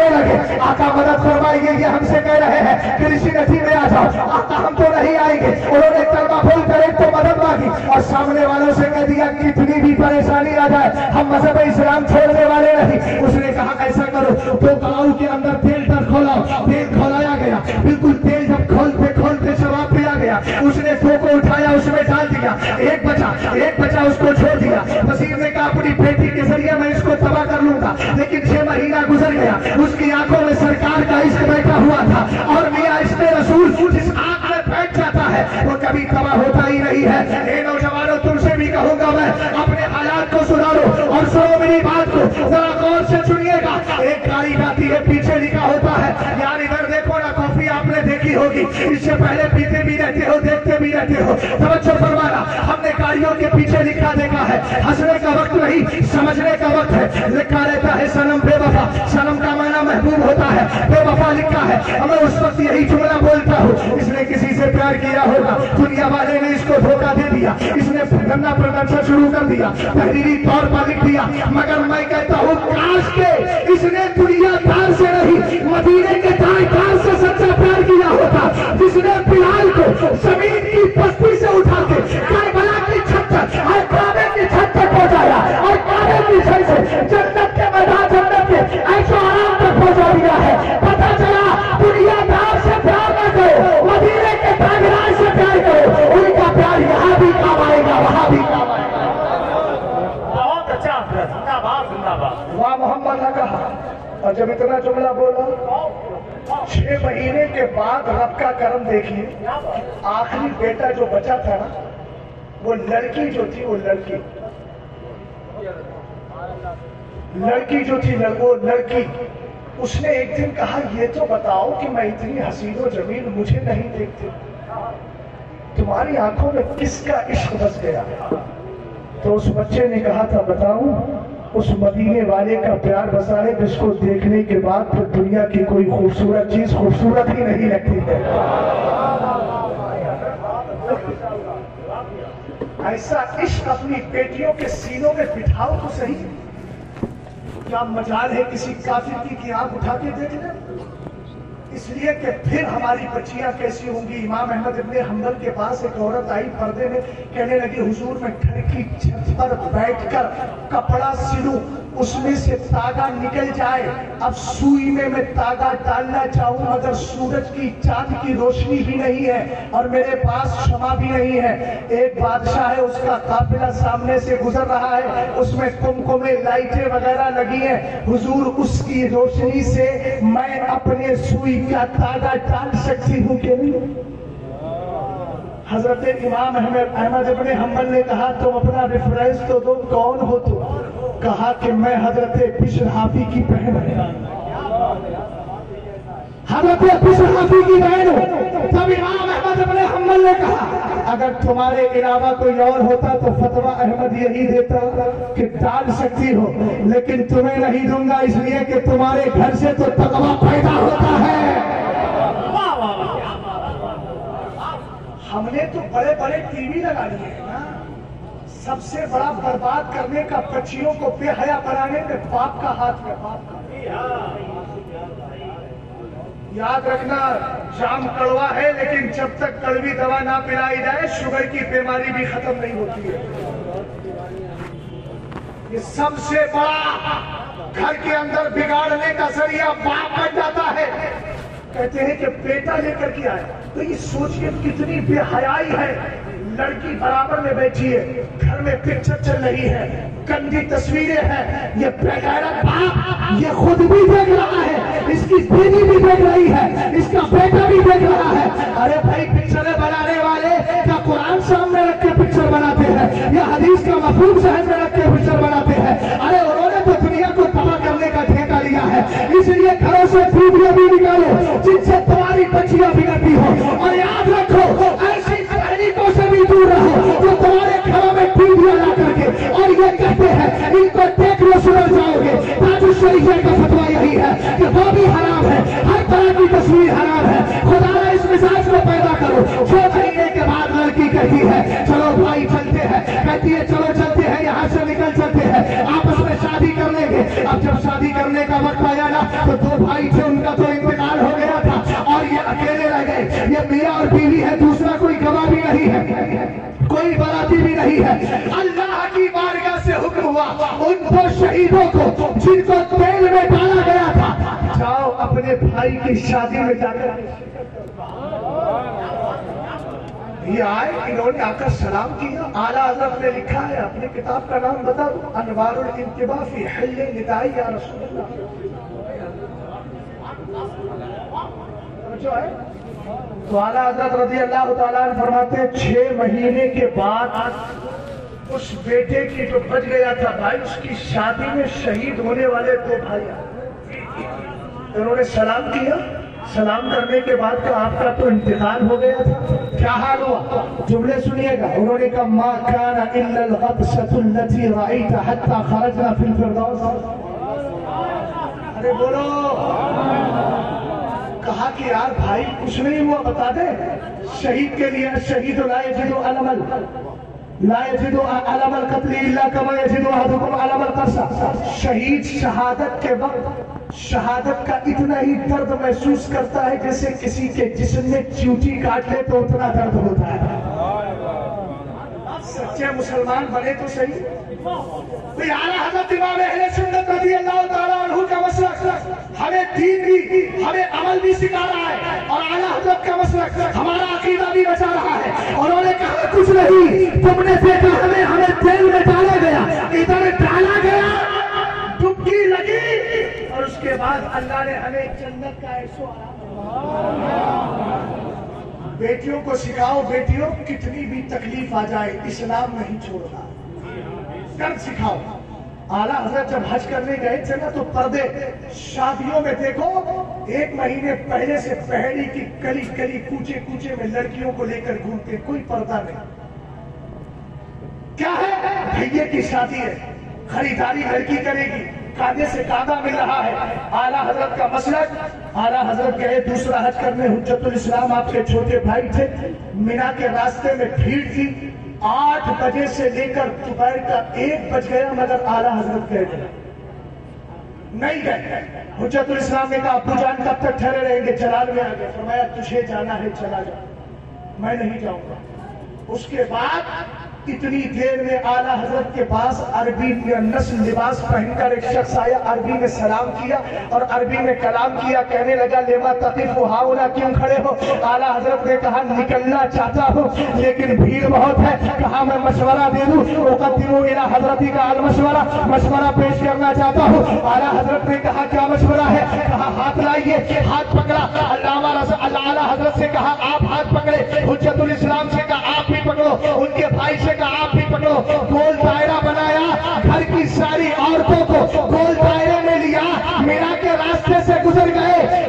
पुकारने लगे। आका मदद फरमाइए ये हमसे कह रहे हैं कि ऋषि नदी में आ जाओ। आका हम तो नहीं आएँगे। उन्होंने कलमा फूल कर एक तो मदद मांगी और सामने वालों से कह दिया, कितनी भी परेशानी आ जाए, हम मज़हब इस्लाम छोड़ने वाले नहीं। उसने कहा, ऐसा करो तो गाँव के अंदर तेल तर खोलाओ। तेल खोलाया गया। बिल्कुल तेल गया उसने टो को उठाया, उसमें डाल दिया। एक बचा एक बचा, उसको छोड़ दिया। वसीर ने कहा, अपनी बेटी के ज़रिए मैं इसको तबाह कर लूँगा। लेकिन छह महीना गुजर गया। उसकी आँखों में सरकार का इश्क बैठा हुआ था। और मियाँ इसमें रसूल, जिस आँख में बैठ जाता है, वो कभी तबाह होता ही नहीं है। नौजवानों, तुमसे भी कहूँगा मैं, अपने हालात को सुधारो और सुनो मेरी बात को। जरा गौर से सुनिएगा। एक गाड़ी जाती है, पीछे लिखा होता है, यार इधर देखो ना आपने देखी होगी। इससे पहले पीते भी रहते हो, देखते भी रहते हो। तवज्जो फरमाना, हमने गाड़ियों के पीछे लिखा देखा है। हंसने का वक्त नहीं, समझने का वक्त है। लिखा रहता है, सनम बेवफा सनम का माना महबूब होता है बेवफा लिखा है। हमें उस वक्त यही जुमला बोलता हूँ। इसने किसी से प्यार किया होगा। दुनिया वाले ने इसको धोखा दे दिया। इसने गंदा प्रदर्शन शुरू कर दिया। तहरीरी तौर पर लिख दिया। मगर मैं कहता हूँ, काश के इसने दुनियादार से नहीं, मदीने के काबे की जन्नत के मैदान जन्नत के ऐशो आराम तक पहुँचा दिया है। पता चला दुनियादार से प्यार न करो मदीने के ताजदार से प्यार करो। उनका प्यार यहाँ भी काम आएगा वहाँ भी काम आएगा। बहुत अच्छा जिंदाबाद जिंदाबाद। वाह मोहम्मद ने कहा और जब इतना जुमला बोला छह महीने के बाद रब का कर्म देखिए आखिरी बेटा जो बचा था ना वो लड़की जो थी वो लड़की। लड़की जो थी वो लड़की, उसने एक दिन कहा, ये तो बताओ कि मैं इतनी हसीनो ज़मीन मुझे नहीं देखती। तुम्हारी आँखों में किसका इश्क बस गया? तो उस बच्चे ने कहा था बताऊँ, उस मदीने वाले का प्यार बसा है जिसको देखने के बाद फिर दुनिया की कोई खूबसूरत चीज़ खूबसूरत ही नहीं लगती है। ऐसा इश्क अपनी बेटियों के सीनों में बिठाओ तो सही। क्या मजाल है किसी काफिर की कि आप उठा के देख लें। इसलिए कि फिर हमारी बच्चियाँ कैसी होंगी? इमाम अहमद इब्ने हम्बल के पास एक औरत आई पर्दे में, कहने लगी, हुजूर, मैं घर की छत पर बैठकर कपड़ा सिलूं उसमें से तागा निकल जाए। अब सुई में मैं तागा डालना चाहूँ, मगर सूरज की चाँद की रोशनी ही नहीं है और मेरे पास क्षमा भी नहीं है। एक बादशाह है, उसका काफिला सामने से गुजर रहा है। उसमें कुमकुमे, लाइटें वगैरह लगी हैं। हुजूर, उसकी रोशनी से मैं अपने सुई का तागा डाल सकती हूँ कि नहीं? हज़रत इमाम अहमद अहमद इब्ने हम्बल ने कहा, तुम अपना रेफरेंस तो दो, कौन हो तुम? कहा कि मैं हज़रत बिशर हाफी की बहन हूँ। हज़रत बिशर हाफी की बहन हूँ। तब इमाम अहमद हम्बल ने कहा, अगर तुम्हारे अलावा कोई और होता तो फतवा अहमद यही देता कि डाल सकती हो। लेकिन तुम्हें नहीं दूँगा इसलिए कि तुम्हारे घर से तो तकवा पैदा होता है। हमने तो बड़े बड़े टीवी लगा लिए ना। सबसे बड़ा बर्बाद करने का बच्चियों को बेहया बनाने में बाप का हाथ है बाप का। याद रखना, जाम कड़वा है, लेकिन जब तक कड़वी दवा ना पिलाई जाए, शुगर की बीमारी भी खत्म नहीं होती है। ये सबसे बड़ा घर के अंदर बिगाड़ने का ज़रिया बाप बन जाता है। कहते हैं कि बेटा लेकर के आए। तो ये सोचिए कितनी बेहयाई है। लड़की बराबर में बैठी है, घर में पिक्चर चल रही है, गंदी तस्वीरें हैं, ये बेगैरत बाप, ये खुद भी देख रहा है, इसकी बीवी भी देख रही है, इसका बेटा भी देख रहा है। अरे भाई पिक्चरें बनाने वाले क्या कुरान सामने रख के पिक्चर बनाते हैं? या हदीस का मफहूम सहन में रख के पिक्चर बनाते हैं? अरे उन्होंने तो दुनिया को तबाह करने का ठेका लिया है, इसलिए घरों से वीडियो भी निकालो, जिनसे तुम्हारी बच्चियाँ बिगड़ती हो। और याद सैनिकों तो से भी दूर रहो, जो तुम्हारे घरों में ठीक दिया जा करके, और ये कहते हैं, इनको देख लो, सुधर जाओगे। ताजु शरीफिया का फतवा यही है कि वो भी हराम है, हर तरह की तस्वीर हराम है। खुदा इस मिजाज को पैदा करो। छह महीने के बाद लड़की कहती है, चलो भाई, चलते हैं। कहती है, चलो चलते हैं, यहाँ से निकल चलते हैं। आपस में शादी कर लेंगे। अब जब शादी करने का वक्त आया ना तो दो भाई थे, उनका तो इंतकाल हो गया था, और ये अकेले रह गए। ये मियाँ और बीवी है, दूसरा कोई गवाह नहीं है। कोई बराती भी नहीं है। अल्लाह की बारगाह से हुक्म हुआ, उन दो शहीदों को, जिनको तेल में डाला गया था, जाओ अपने भाई की शादी में जाकर। ये आए, इन्होंने आकर सलाम किया आला हज़रत ने लिखा है, अपनी किताब का नाम बता दो अनवारुल इंतबा फ़ी हल्ले निदाई या रसूलुल्लाह। जो है तो आला हज़रत रज़ी अल्लाह फरमाते छह महीने के बाद उस बेटे की जो बच गया था भाई, उसकी शादी में शहीद होने वाले दो भाई उन्होंने सलाम किया। सलाम करने के बाद तो आपका तो इंतकाल हो गया था। क्या हाल हुआ? जुमले सुनिएगा। उन्होंने कहा, माँ काना लती राइता हत्ता खरजना फिल फिरदौस। अरे बोलो। कहा कि यार भाई कुछ नहीं हुआ बता दे। शहीद के लिए शहीद लाए जिदो अलमल लाए जिदो अलमल कत्ल इल्ला कमा यजिदु अहदुकुम अलमल करसा शहीद शहादत के वक्त शहादत का इतना ही दर्द महसूस करता है जैसे किसी के जिस्म में च्यूटी काट ले तो उतना दर्द होता है। सच्चे मुसलमान बने तो सही। आला हज़रत इमाम अहले सुन्नत रज़ी अल्लाह ताला अन्हु का मसलक हमें दीन भी, हमें अमल भी सिखा रहा है और आला हज़रत का मसलक हमारा अकीदा भी बचा रहा है। और उन्होंने कहा, कुछ नहीं, तुमने देखा हमें हमें तेल में डाला गया, इधर डाला गया। डुबकी लगी और उसके बाद अल्लाह ने हमें जन्नत का ऐसो बेटियों को सिखाओ, बेटियों, कितनी भी तकलीफ़ आ जाए, इस्लाम नहीं छोड़ना। कर सिखाओ आला हज़रत जब हज करने गए थे ना तो पर्दे शादियों में देखो, एक महीने पहले से पहली की कली कली कूचे कूचे में लड़कियों को लेकर घूमते, कोई पर्दा नहीं। क्या है? भैया की शादी है, खरीदारी लड़की करेगी, कांधे से कांधा मिल रहा है। आला हज़रत का मसलक, आला हज़रत गए दूसरा हज करने हुज्जतुल इस्लाम आपके छोटे भाई थे, मीना के रास्ते में भीड़ थी आठ बजे से लेकर दोपहर का एक बज गया, मगर आला हज़रत गए थे। नहीं गए। हुज्जतुल इस्लाम ने कहा, अबू जान कब तक ठहरे रहेंगे? जलाल में आ गए। फरमाया, तुझे जाना है चला जा मैं नहीं जाऊँगा। उसके बाद इतनी देर में आला हज़रत के पास अरबी नस्ल लिबास पहनकर एक शख्स आया, अरबी में सलाम किया और अरबी में कलाम किया, कहने लगा, लेमा तकीफ हाउला क्यों खड़े हो? आला हज़रत ने कहा, निकलना चाहता हूँ, लेकिन भीड़ बहुत है। कहा, मैं मशवरा दे दूँ? इला हजरती का अल मशवरा। मशवरा पेश करना चाहता हूँ। आला हज़रत ने कहा, क्या मशवरा है? कहा, हाथ लाइए, हाथ पकड़ा। अल्लामा आला हज़रत से कहा, आप हाथ पकड़े। हुज्जतुल इस्लाम से कहा, आप भी पकड़ो। उनके भाई से कहा आप भी पकड़ो। गोल दायरा बनाया, घर की सारी औरतों को गोल दायरे में लिया। मीरा के रास्ते से गुजर गए।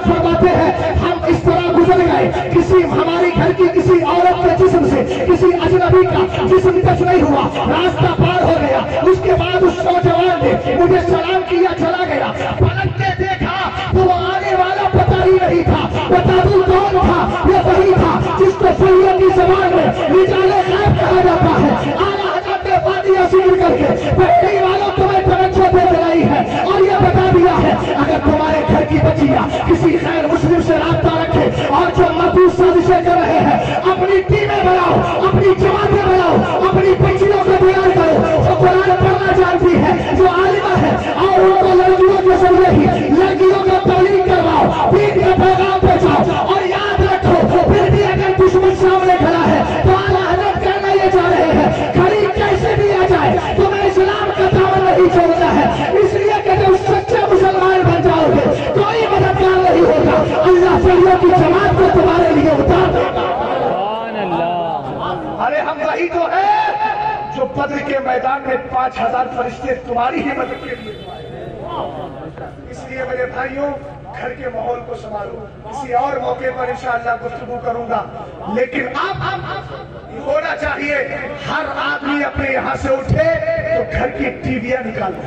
फरमाते हैं, हम इस तरह गुजर गए। किसी हमारी घर की किसी औरत के जिस्म से, किसी अजनबी का जिस्म टच नहीं हुआ। रास्ता पार हो गया। उसके बाद उस नौजवान ने मुझे सलाम किया, चला गया। पलट के देखा, वो आने पता ही नहीं था, बता दू कौन था? ये वही था जिसको की जबान में निजाले साहब कहा जाता है। दे है और ये बता दिया है, अगर तुम्हारे घर की बचिया किसी खैर मुस्लिम से रास्ता और जो मज़बूत साजिशें कर रहे हैं, अपनी टीमें बनाओ, अपनी जमातें बनाओ, अपनी बच्चियों को तैयार करो। जो कुरान पढ़ना जानती है, जो आलिमा है, और उनको लड़कियों के ज़रिए ही, लड़कियों को तबलीग करवाओ, दीन का पैगाम पहुंचाओ, और याद रखो, फिर भी अगर दुश्मन सामने खड़ा है तो अल्लाह की जमात को तुम्हारे लिए उतार अरे हम वही तो है जो बद्र के मैदान में पाँच हज़ार फरिश्ते तुम्हारी ही मदद के लिए। इसलिए मेरे भाइयों, घर के माहौल को संभालूं। किसी और मौके पर इंशाअल्लाह गुफ्तगू करूँगा। लेकिन अब होना चाहिए, हर आदमी अपने यहाँ से उठे तो घर की टीवियाँ निकालो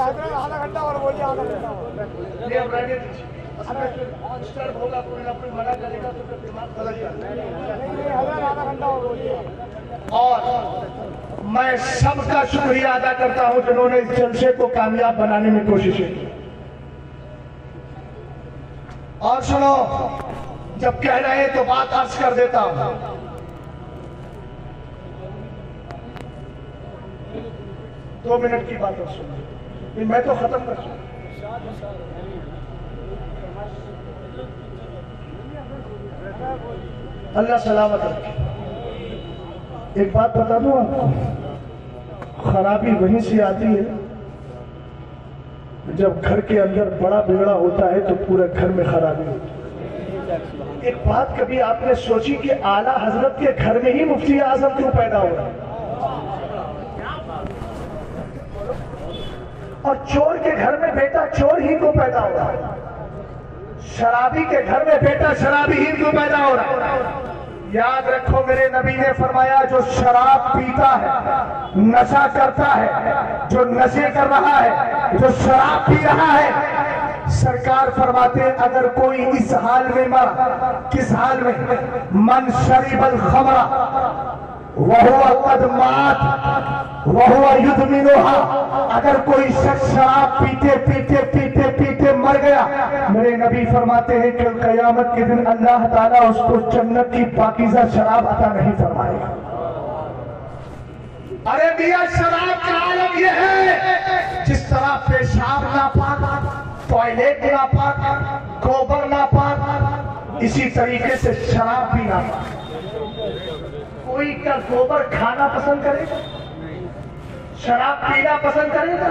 आधा घंटा और बोलिए आधा घंटा और मैं सबका शुक्रिया अदा करता हूँ जिन्होंने इस जलसे को कामयाब बनाने में कोशिश की। और सुनो, जब कह रहे हैं तो बात अर्ज़ कर देता हूँ। दो मिनट की बात और सुनो। ये मैं तो खत्म कर अल्लाह सलामत एक बात बता दूँ आपको? खराबी वहीं से आती है, जब घर के अंदर बड़ा बिगड़ा होता है तो पूरे घर में खराबी होती है। एक बात कभी आपने सोची कि आला हज़रत के घर में ही मुफ्ती आज़म क्यों पैदा हो रहा है? और चोर के घर में बेटा चोर ही को पैदा हो रहा है? शराबी के घर में बेटा शराबी ही क्यों पैदा हो रहा है? याद रखो मेरे नबी ने फरमाया, जो शराब पीता है, नशा करता है, जो नशे कर रहा है, जो शराब पी रहा है, सरकार फरमाते अगर कोई इस हाल में मरा, किस हाल में? मन शरीबल खमरा। वह कदमात वह युद्ध मिनोहा अगर कोई शख्स शराब पीते पीते पीते पीते मर गया, मेरे नबी फरमाते हैं कि कयामत के दिन अल्लाह ताला उसको जन्नत की पाकिजा शराब अता नहीं फरमाएगा। अरे मियाँ, शराब का आलम यह है, जिस तरह पेशाब नापाक, टॉयलेट नापाक, गोबर नापाक, इसी तरीके से शराब भी नापाक। कोई का गोबर खाना पसंद करेगा? शराब पीना पसंद करेगा?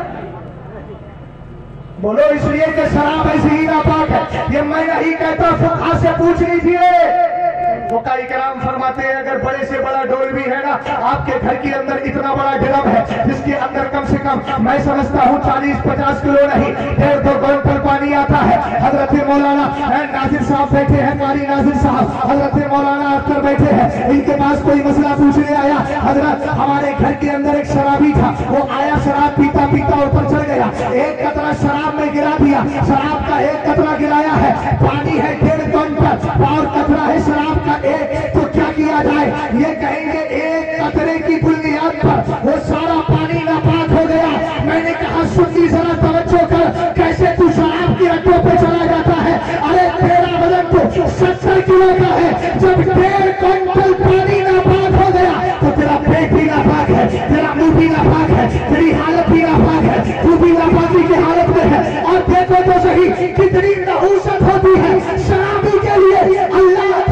बोलो, इसलिए कि शराब ऐसी ही नापाक है। ये मैं नहीं कहता से पूछ लीजिए। फुका इकराम फरमाते हैं, अगर बड़े से बड़ा डोल भी है ना, आपके घर के अंदर इतना बड़ा ड्रम है, जिसके अंदर कम से कम, मैं समझता हूँ चालीस पचास किलो नहीं, डेढ़ दो क्विंटल पानी आता है। हज़रत मौलाना नाजिर साहब बैठे हैं, कारी नाजिर साहब, हज़रत मौलाना अख्तर बैठे हैं, इनके पास कोई मसला पूछने आया? हज़रत, हमारे घर के अंदर एक शराबी था, वो आया, शराब पीता पीता ऊपर चढ़ गया, एक कतरा शराब में गिरा दिया, शराब का एक कतरा गिराया है, पानी है डेढ़ क्विंटल और कतरा है शराब का एक तो क्या किया जाए, ये कहेंगे एक कतरे की बुनियाद पर वो सारा पानी नापाक हो गया। मैंने कहा सुनी जरा तवज्जो कर, कैसे तू शराब की अड्डों पे चला जाता है? अरे, तेरा वज़न तो सत्तर किलो का है। जब डेढ़ क्विंटल पानी नापाक हो गया तो तेरा पेट भी नापाक है, तेरा मुँह भी नापाक है, तेरी हालत भी नापाक है, तू भी नापाकी की हालत में है। और देखो तो सही, कितनी नहूसत होती है शराबी के लिए। अल्लाह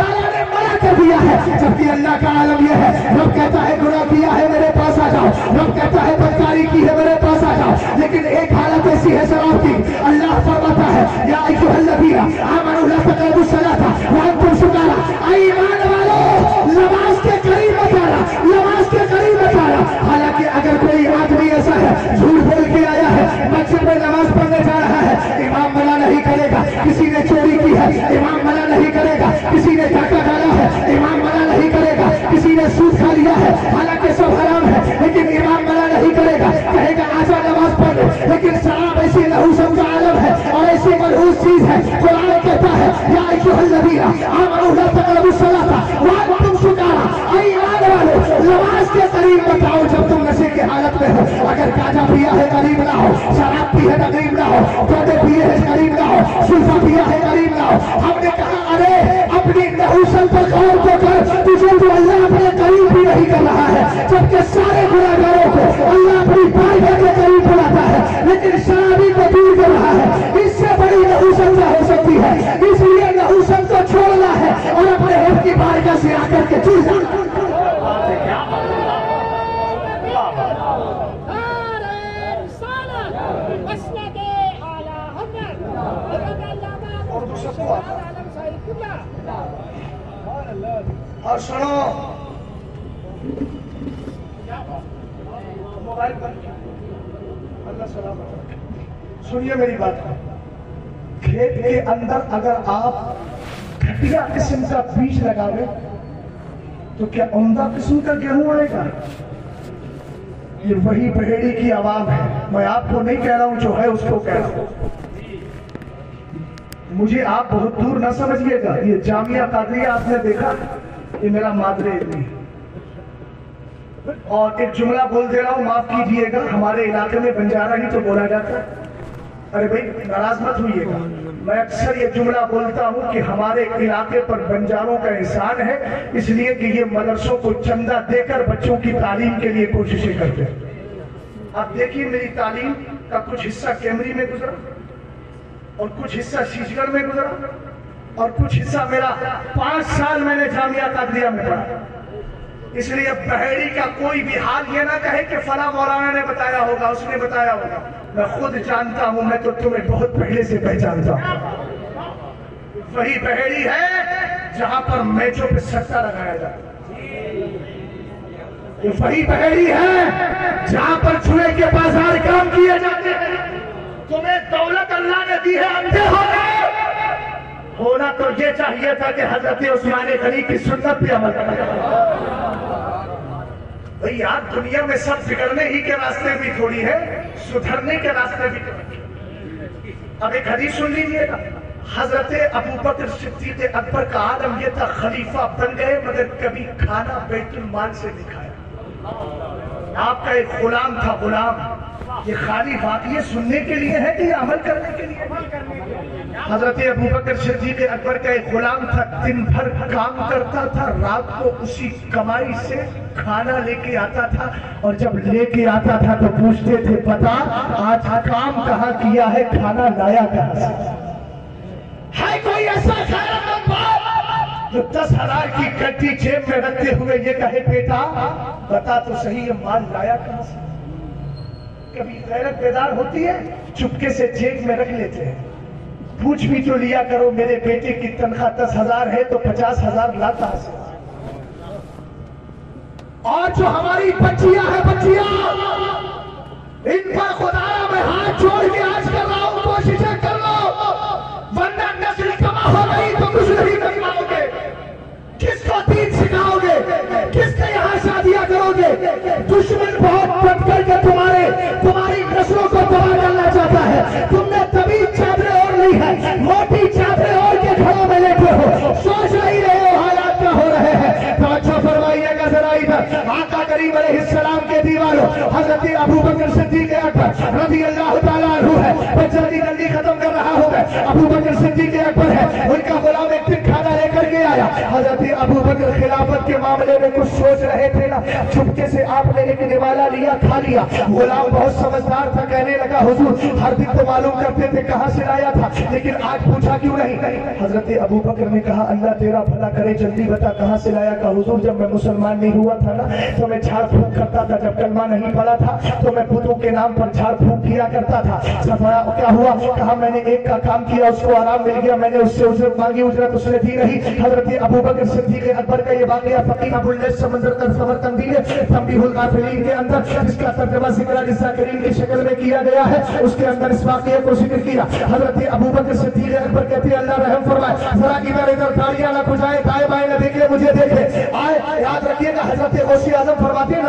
कर दिया है। जबकि अल्लाह का आलम यह है, रब कहता है गुना किया है, मेरे पास आ जाओ। रब कहता है, बदकारी की है, मेरे पास आ जाओ। लेकिन एक हालत ऐसी है शराब की, अल्लाह फरमाता है, या आमनू ला अय्युहल्लज़ीना आमनू ला तक़रबू सलाता व अंतुम सुकारा ऐ ईमान वालों नमाज़ के करीब मत आओ जब तुम नशे की हालत में हो। अगर गांजा पिया है करीब ना हो शराब पी है करीब ना हो पौधे पिए है करीब ना हो सुल्फा पिया है करीब ना हो हमने कहा अरे अपनी नहुसन पर गौर को कर तुझे तो अल्लाह अपने करीब भी नहीं कर रहा है जबकि सारे गुनाहगारों को अल्लाह अपनी बारगाह के करीब बुलाता है लेकिन शराबी बारगाह से आकर के जुड़ जाना और सुनो मोबाइल अल्लाह सलामत रखे। सुनिए मेरी बात खेत के अंदर अगर आप घटिया किस्म का बीज लगावे तो क्या उमदा किस्म का गेहूँ आएगा? ये वही बहेड़ी की आवाम है। मैं आपको नहीं कह रहा हूँ, जो है उसको कह रहा हूँ। मुझे आप बहुत दूर ना समझिएगा। ये जामिया कादरिया आपने देखा? ये मेरा मादरे इल्मी और एक जुमला बोल दे रहा हूँ, माफ़ कीजिएगा, हमारे इलाके में बंजारा ही तो बोला जाता है। अरे भाई, नाराज़ मत होइएगा। मैं अक्सर ये जुमला बोलता हूँ कि हमारे इलाके पर बंजारों का एहसान है, इसलिए कि ये मदरसों को चंदा देकर बच्चों की तालीम के लिए कोशिशें करते हैं। आप देखिए मेरी तालीम का कुछ हिस्सा कैमरी में गुजरा, और कुछ हिस्सा शीशगढ़ में गुजरा, और कुछ हिस्सा मेरा पाँच साल मैंने जामिया कादरिया में पढ़ा। इसलिए बहेड़ी का कोई भी हाल ये ना कहे कि फला मौलाना ने बताया होगा, उसने बताया होगा। मैं खुद जानता हूँ, मैं तो तुम्हें बहुत पहले से पहचानता हूँ। वही बहेड़ी है जहाँ पर मैचों पे सट्टा लगाया जाता है। वही बहेड़ी है जहाँ पर छुए के बाज़ार काम किए जाते हैं। तुम्हें दौलत अल्लाह ने दी है, अंधे हो गए होना तो ये चाहिए था कि हज़रत उस्मान गनी की सुन्नत पे अमल भाई आप दुनिया में सब बिगड़ने ही के रास्ते भी थोड़ी है, सुधरने के रास्ते भी। अब एक हदीस सुन लीजिएगा। हज़रत अबू बकर सिद्दीक अकबर का आलम ये था खलीफा बन गए, मगर कभी खाना बैतुल माल से नहीं खाया। आपका एक गुलाम था गुलाम। ये खाली बात ये सुनने के लिए है कि अमल करने के लिए? हज़रत अबू बकर सिद्दीक अकबर का एक गुलाम था, दिन भर काम करता था, रात को उसी कमाई से खाना लेके आता था और जब लेके आता था तो पूछते थे पता आज काम कहाँ किया है? खाना लाया कहाँ से? है कोई ऐसा बाप जो दस हज़ार की गड्डी जेब में रखते हुए ये कहे, बेटा, बता तो सही, ये माल लाया कहाँ से? कभी गैरत बेदार होती है, चुपके से जेब में रख लेते हैं। पूछ भी तो लिया करो, मेरे बेटे की तनख्वाह दस हज़ार है तो पचास हज़ार लाता से और जो हमारी बच्चियाँ हैं बच्चियाँ इन पर खुदाया मैं हाथ जोड़ के आज कर रहा हूँ कोशिशें कर लो। वरना नस्ल कमा हो गई तो कुछ नहीं पाओगे किसको दीन सिखाओगे? किसके यहाँ शादियाँ करोगे? दुश्मन बहुत पट करके तुम्हारे तुम्हारी नस्लों को तबाह करना चाहता है। तुमने तभी चादरें और ली है। मोटी चादरें और के घरों में लेटे हो। फरमाइएगा जरा इधर आका करीम सलाम के दीवारों हज़रत अबू बकर सिद्दीक अकबर रज़ी अल्लाह ताला अन्हु है। मैं जल्दी जल्दी खत्म कर रहा हूँ मैं अबू बकर सिद्दीक अकबर है। उनका गुलाम एक दिन खाना लेकर के आया। हज़रत अबू बकर खिलाफत के मामले में कुछ सोच रहे थे ना। चुपके से आपने एक निवाला लिया, खा लिया। गुलाम बहुत समझदार था, कहने लगा, हुजूर, हर दिन तो मालूम करते थे कहाँ से लाया था, लेकिन आज पूछा क्यों नहीं? हज़रत अबू बकर ने कहा, अल्लाह तेरा भला करे, जल्दी बता कहाँ से लाया का हुजूर, जब मैं मुसलमान नहीं हुआ था ना तो मैं झाड़ फूक करता था। जब कलमा नहीं पड़ा था तो मैं बुतों के नाम पर झाड़ फूक किया करता था। क्या हुआ, कहा मैंने एक का काम किया, उसको आराम मिल गया, मैंने उससे उजरत मांगी, उजरत उसने दी नहीं। हज़रत अबू बकर सिद्दीक अकबर का ये वाकया फकीर अबुल्ले समंदर का समर्थन दिए तंबीहुल गाफिलीन के अंदर जिसका तर्जमा ज़िक्र जिसा करीम की शक्ल में किया गया है, उसके अंदर इस वाकये को ज़िक्र किया। हज़रत अबू बकर सिद्दीक अकबर कहते हैं अल्लाह रहम फरमाए, जरा इधर इधर तालियाँ ना बुझाए दाएँ बाएँ ना देखे, मुझे देखे। आए, याद रखिएगा हज़रत गौसी आज़म तो का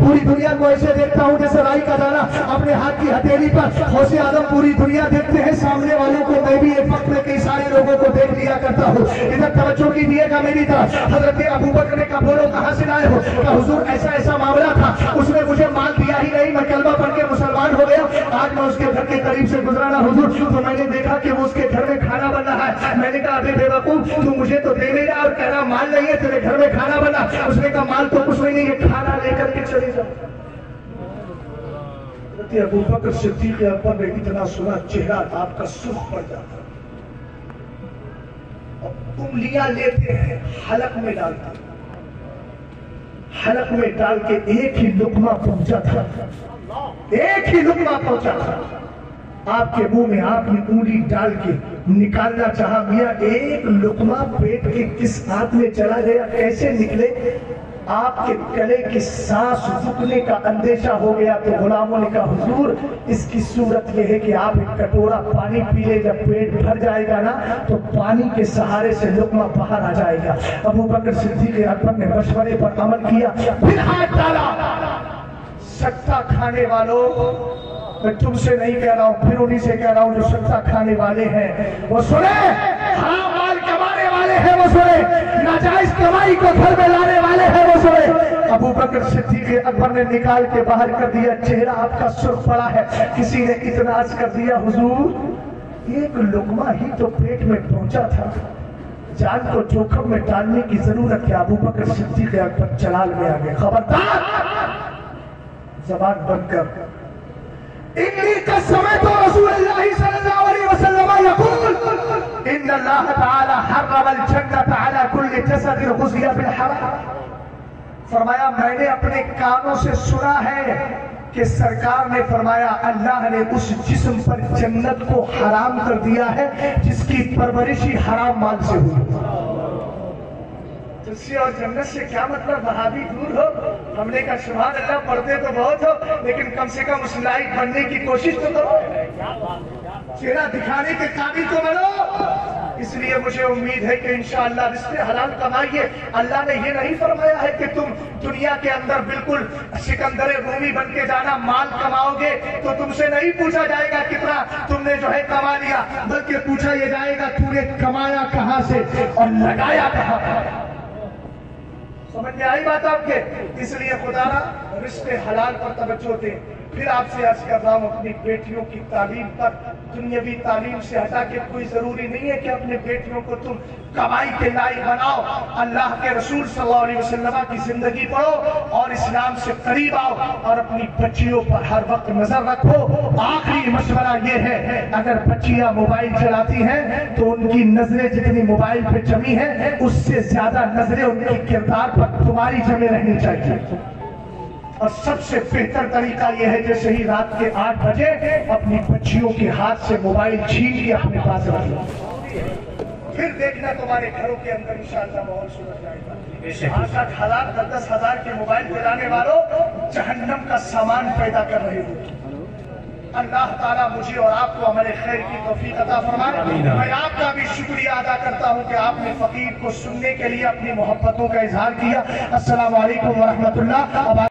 पूरी दुनिया को ऐसे देखता हूँ जैसे राई का दाना अपने हाथ की हथेली पर। गौसी आज़म पूरी दुनिया देखते हैं, सामने वालों को मैं भी एक वक्त में कई सारे लोगों को देख लिया करता हूँ। इधर तवज्जो कीजिएगा मेरी तरफ़। हज़रत अबू बकर ने कहा, बोलो, कहाँ से लाए हो? कहा, हुजूर, ऐसा ऐसा मामला था। उसने मुझे माल दिया ही नहीं, मैं कलमा पढ़ के मुसलमान हो गया। आज मैं उसके घर के करीब से गुजरा ना, हुजूर। तो मैंने देखा कि वो उसके घर में खाना बन रहा है। मैंने कहा अबे बेवकूफ़, तू मुझे तो दे नहीं रहा और कह रहा, माल नहीं है, तेरे घर में खाना बना। उसने कहा, माल तो कुछ नहीं है, खाना लेकर के चले जाओ इतना सुना, चेहरा आपका सुख पड़ जाता और लेते हैं, हलक में डालते हलक में डाल के एक ही लुकमा पहुँचा था। एक ही लुकमा पहुँचा था। आपके मुँह में आपने उंगली डाल के निकालना चाहा मिया, एक लुकमा पेट के किस हाथ में चला गया कैसे निकले, आपके गले की सांस रुकने का अंदेशा हो गया तो गुलामों ने कहा, हुजूर, इसकी सूरत यह है कि आप एक कटोरा पानी पी ले, जब पेट भर जाएगा ना तो पानी के सहारे से लुकमा बाहर आ जाएगा। अबू बकर सिद्दीक अकबर ने मशवरे पर अमल किया, फिर हाथ डाला। सट्टा खाने वालों मैं तुमसे नहीं कह रहा हूँ, फिर उन्हीं से कह रहा हूँ जो सट्टा खाने वाले हैं। वो सुने, हराम माल कमाने वाले हैं, वो सुने, नाजायज कमाई को घर में लाने वाले हैं, वो सुने। अबू बकर सिद्दीक अकबर ने निकाल के बाहर कर दिया, चेहरा आपका सुर्ख पड़ा है, किसी ने इतना कर दिया, हुजूर, एक लुकमा ही तो पेट में पहुँचा था। जान को जोखम में डालने की ज़रूरत है, अबू बकर सिद्दीक अकबर चलाल में आ गए। खबरदार, जबान बंद कर। तो सल्लल्लाहु अलैहि वसल्लम यकूल इन अल्लाह ताला हर्रम अल जन्नत अला जसद बिल हराम। फरमाया, मैंने अपने कानों से सुना है कि सरकार ने फरमाया, अल्लाह ने उस जिस्म पर जन्नत को हराम कर दिया है, जिसकी परवरिश ही हराम माल से हुई। तुलसी और जन्नत से क्या मतलब? बहावी दूर हो, हमने का सुभान अल्लाह पढ़ते तो बहुत हो, लेकिन कम से कम उस लायक बनने की कोशिश तो करो। चेहरा दिखाने के काबिल तो बनो। इसलिए मुझे उम्मीद है कि इंशाअल्लाह रिश्ते हलाल कमाइए। अल्लाह ने ये नहीं फरमाया है कि तुम दुनिया के अंदर बिल्कुल सिकंदर रूमी बन के जाना, माल कमाओगे तो तुमसे नहीं पूछा जाएगा कितना तुमने जो है कमा लिया, बल्कि पूछा ये जाएगा, तूने कमाया कहाँ से और लगाया कहाँ? समझ में आई बात आपके? इसलिए खुदारा रिश्ते हलाल पर तवज्जो दें। फिर आपसे अर्ज़ कर रहा हूँ, अपनी बेटियों की तालीम पर दुनियावी तालीम से हटा के कोई ज़रूरी नहीं है कि अपने बेटियों को तुम कमाई के लायक बनाओ। अल्लाह के रसूल सल्लल्लाहु अलैहि वसल्लम की ज़िंदगी पढ़ो और इस्लाम से करीब आओ और अपनी बच्चियों पर हर वक्त नज़र रखो। आखिरी मशवरा ये है, अगर बच्चियाँ मोबाइल चलाती हैं तो उनकी नज़रें जितनी मोबाइल पे जमी है, उससे ज़्यादा नज़रें उनके किरदार पर तुम्हारी जमे रहनी चाहिए। और सबसे बेहतर तरीका यह है जैसे ही रात के आठ बजे अपनी बच्चियों के हाथ से मोबाइल छीन के अपने पास रख लो। फिर देखना तुम्हारे घरों के अंदर इंशाअल्लाह माहौल सुधर जाएगा। आठ हज़ार दस दस हज़ार के मोबाइल चलाने वालों जहन्नम का सामान पैदा कर रहे हो। अल्लाह ताला मुझे और आपको हमारे खैर की तौफीक अता फरमाए। मैं आपका भी शुक्रिया अदा करता हूँ कि आपने फकीर को सुनने के लिए अपनी मोहब्बतों का इजहार किया। अस्सलाम वालेकुम वरहमतुल्लाह अब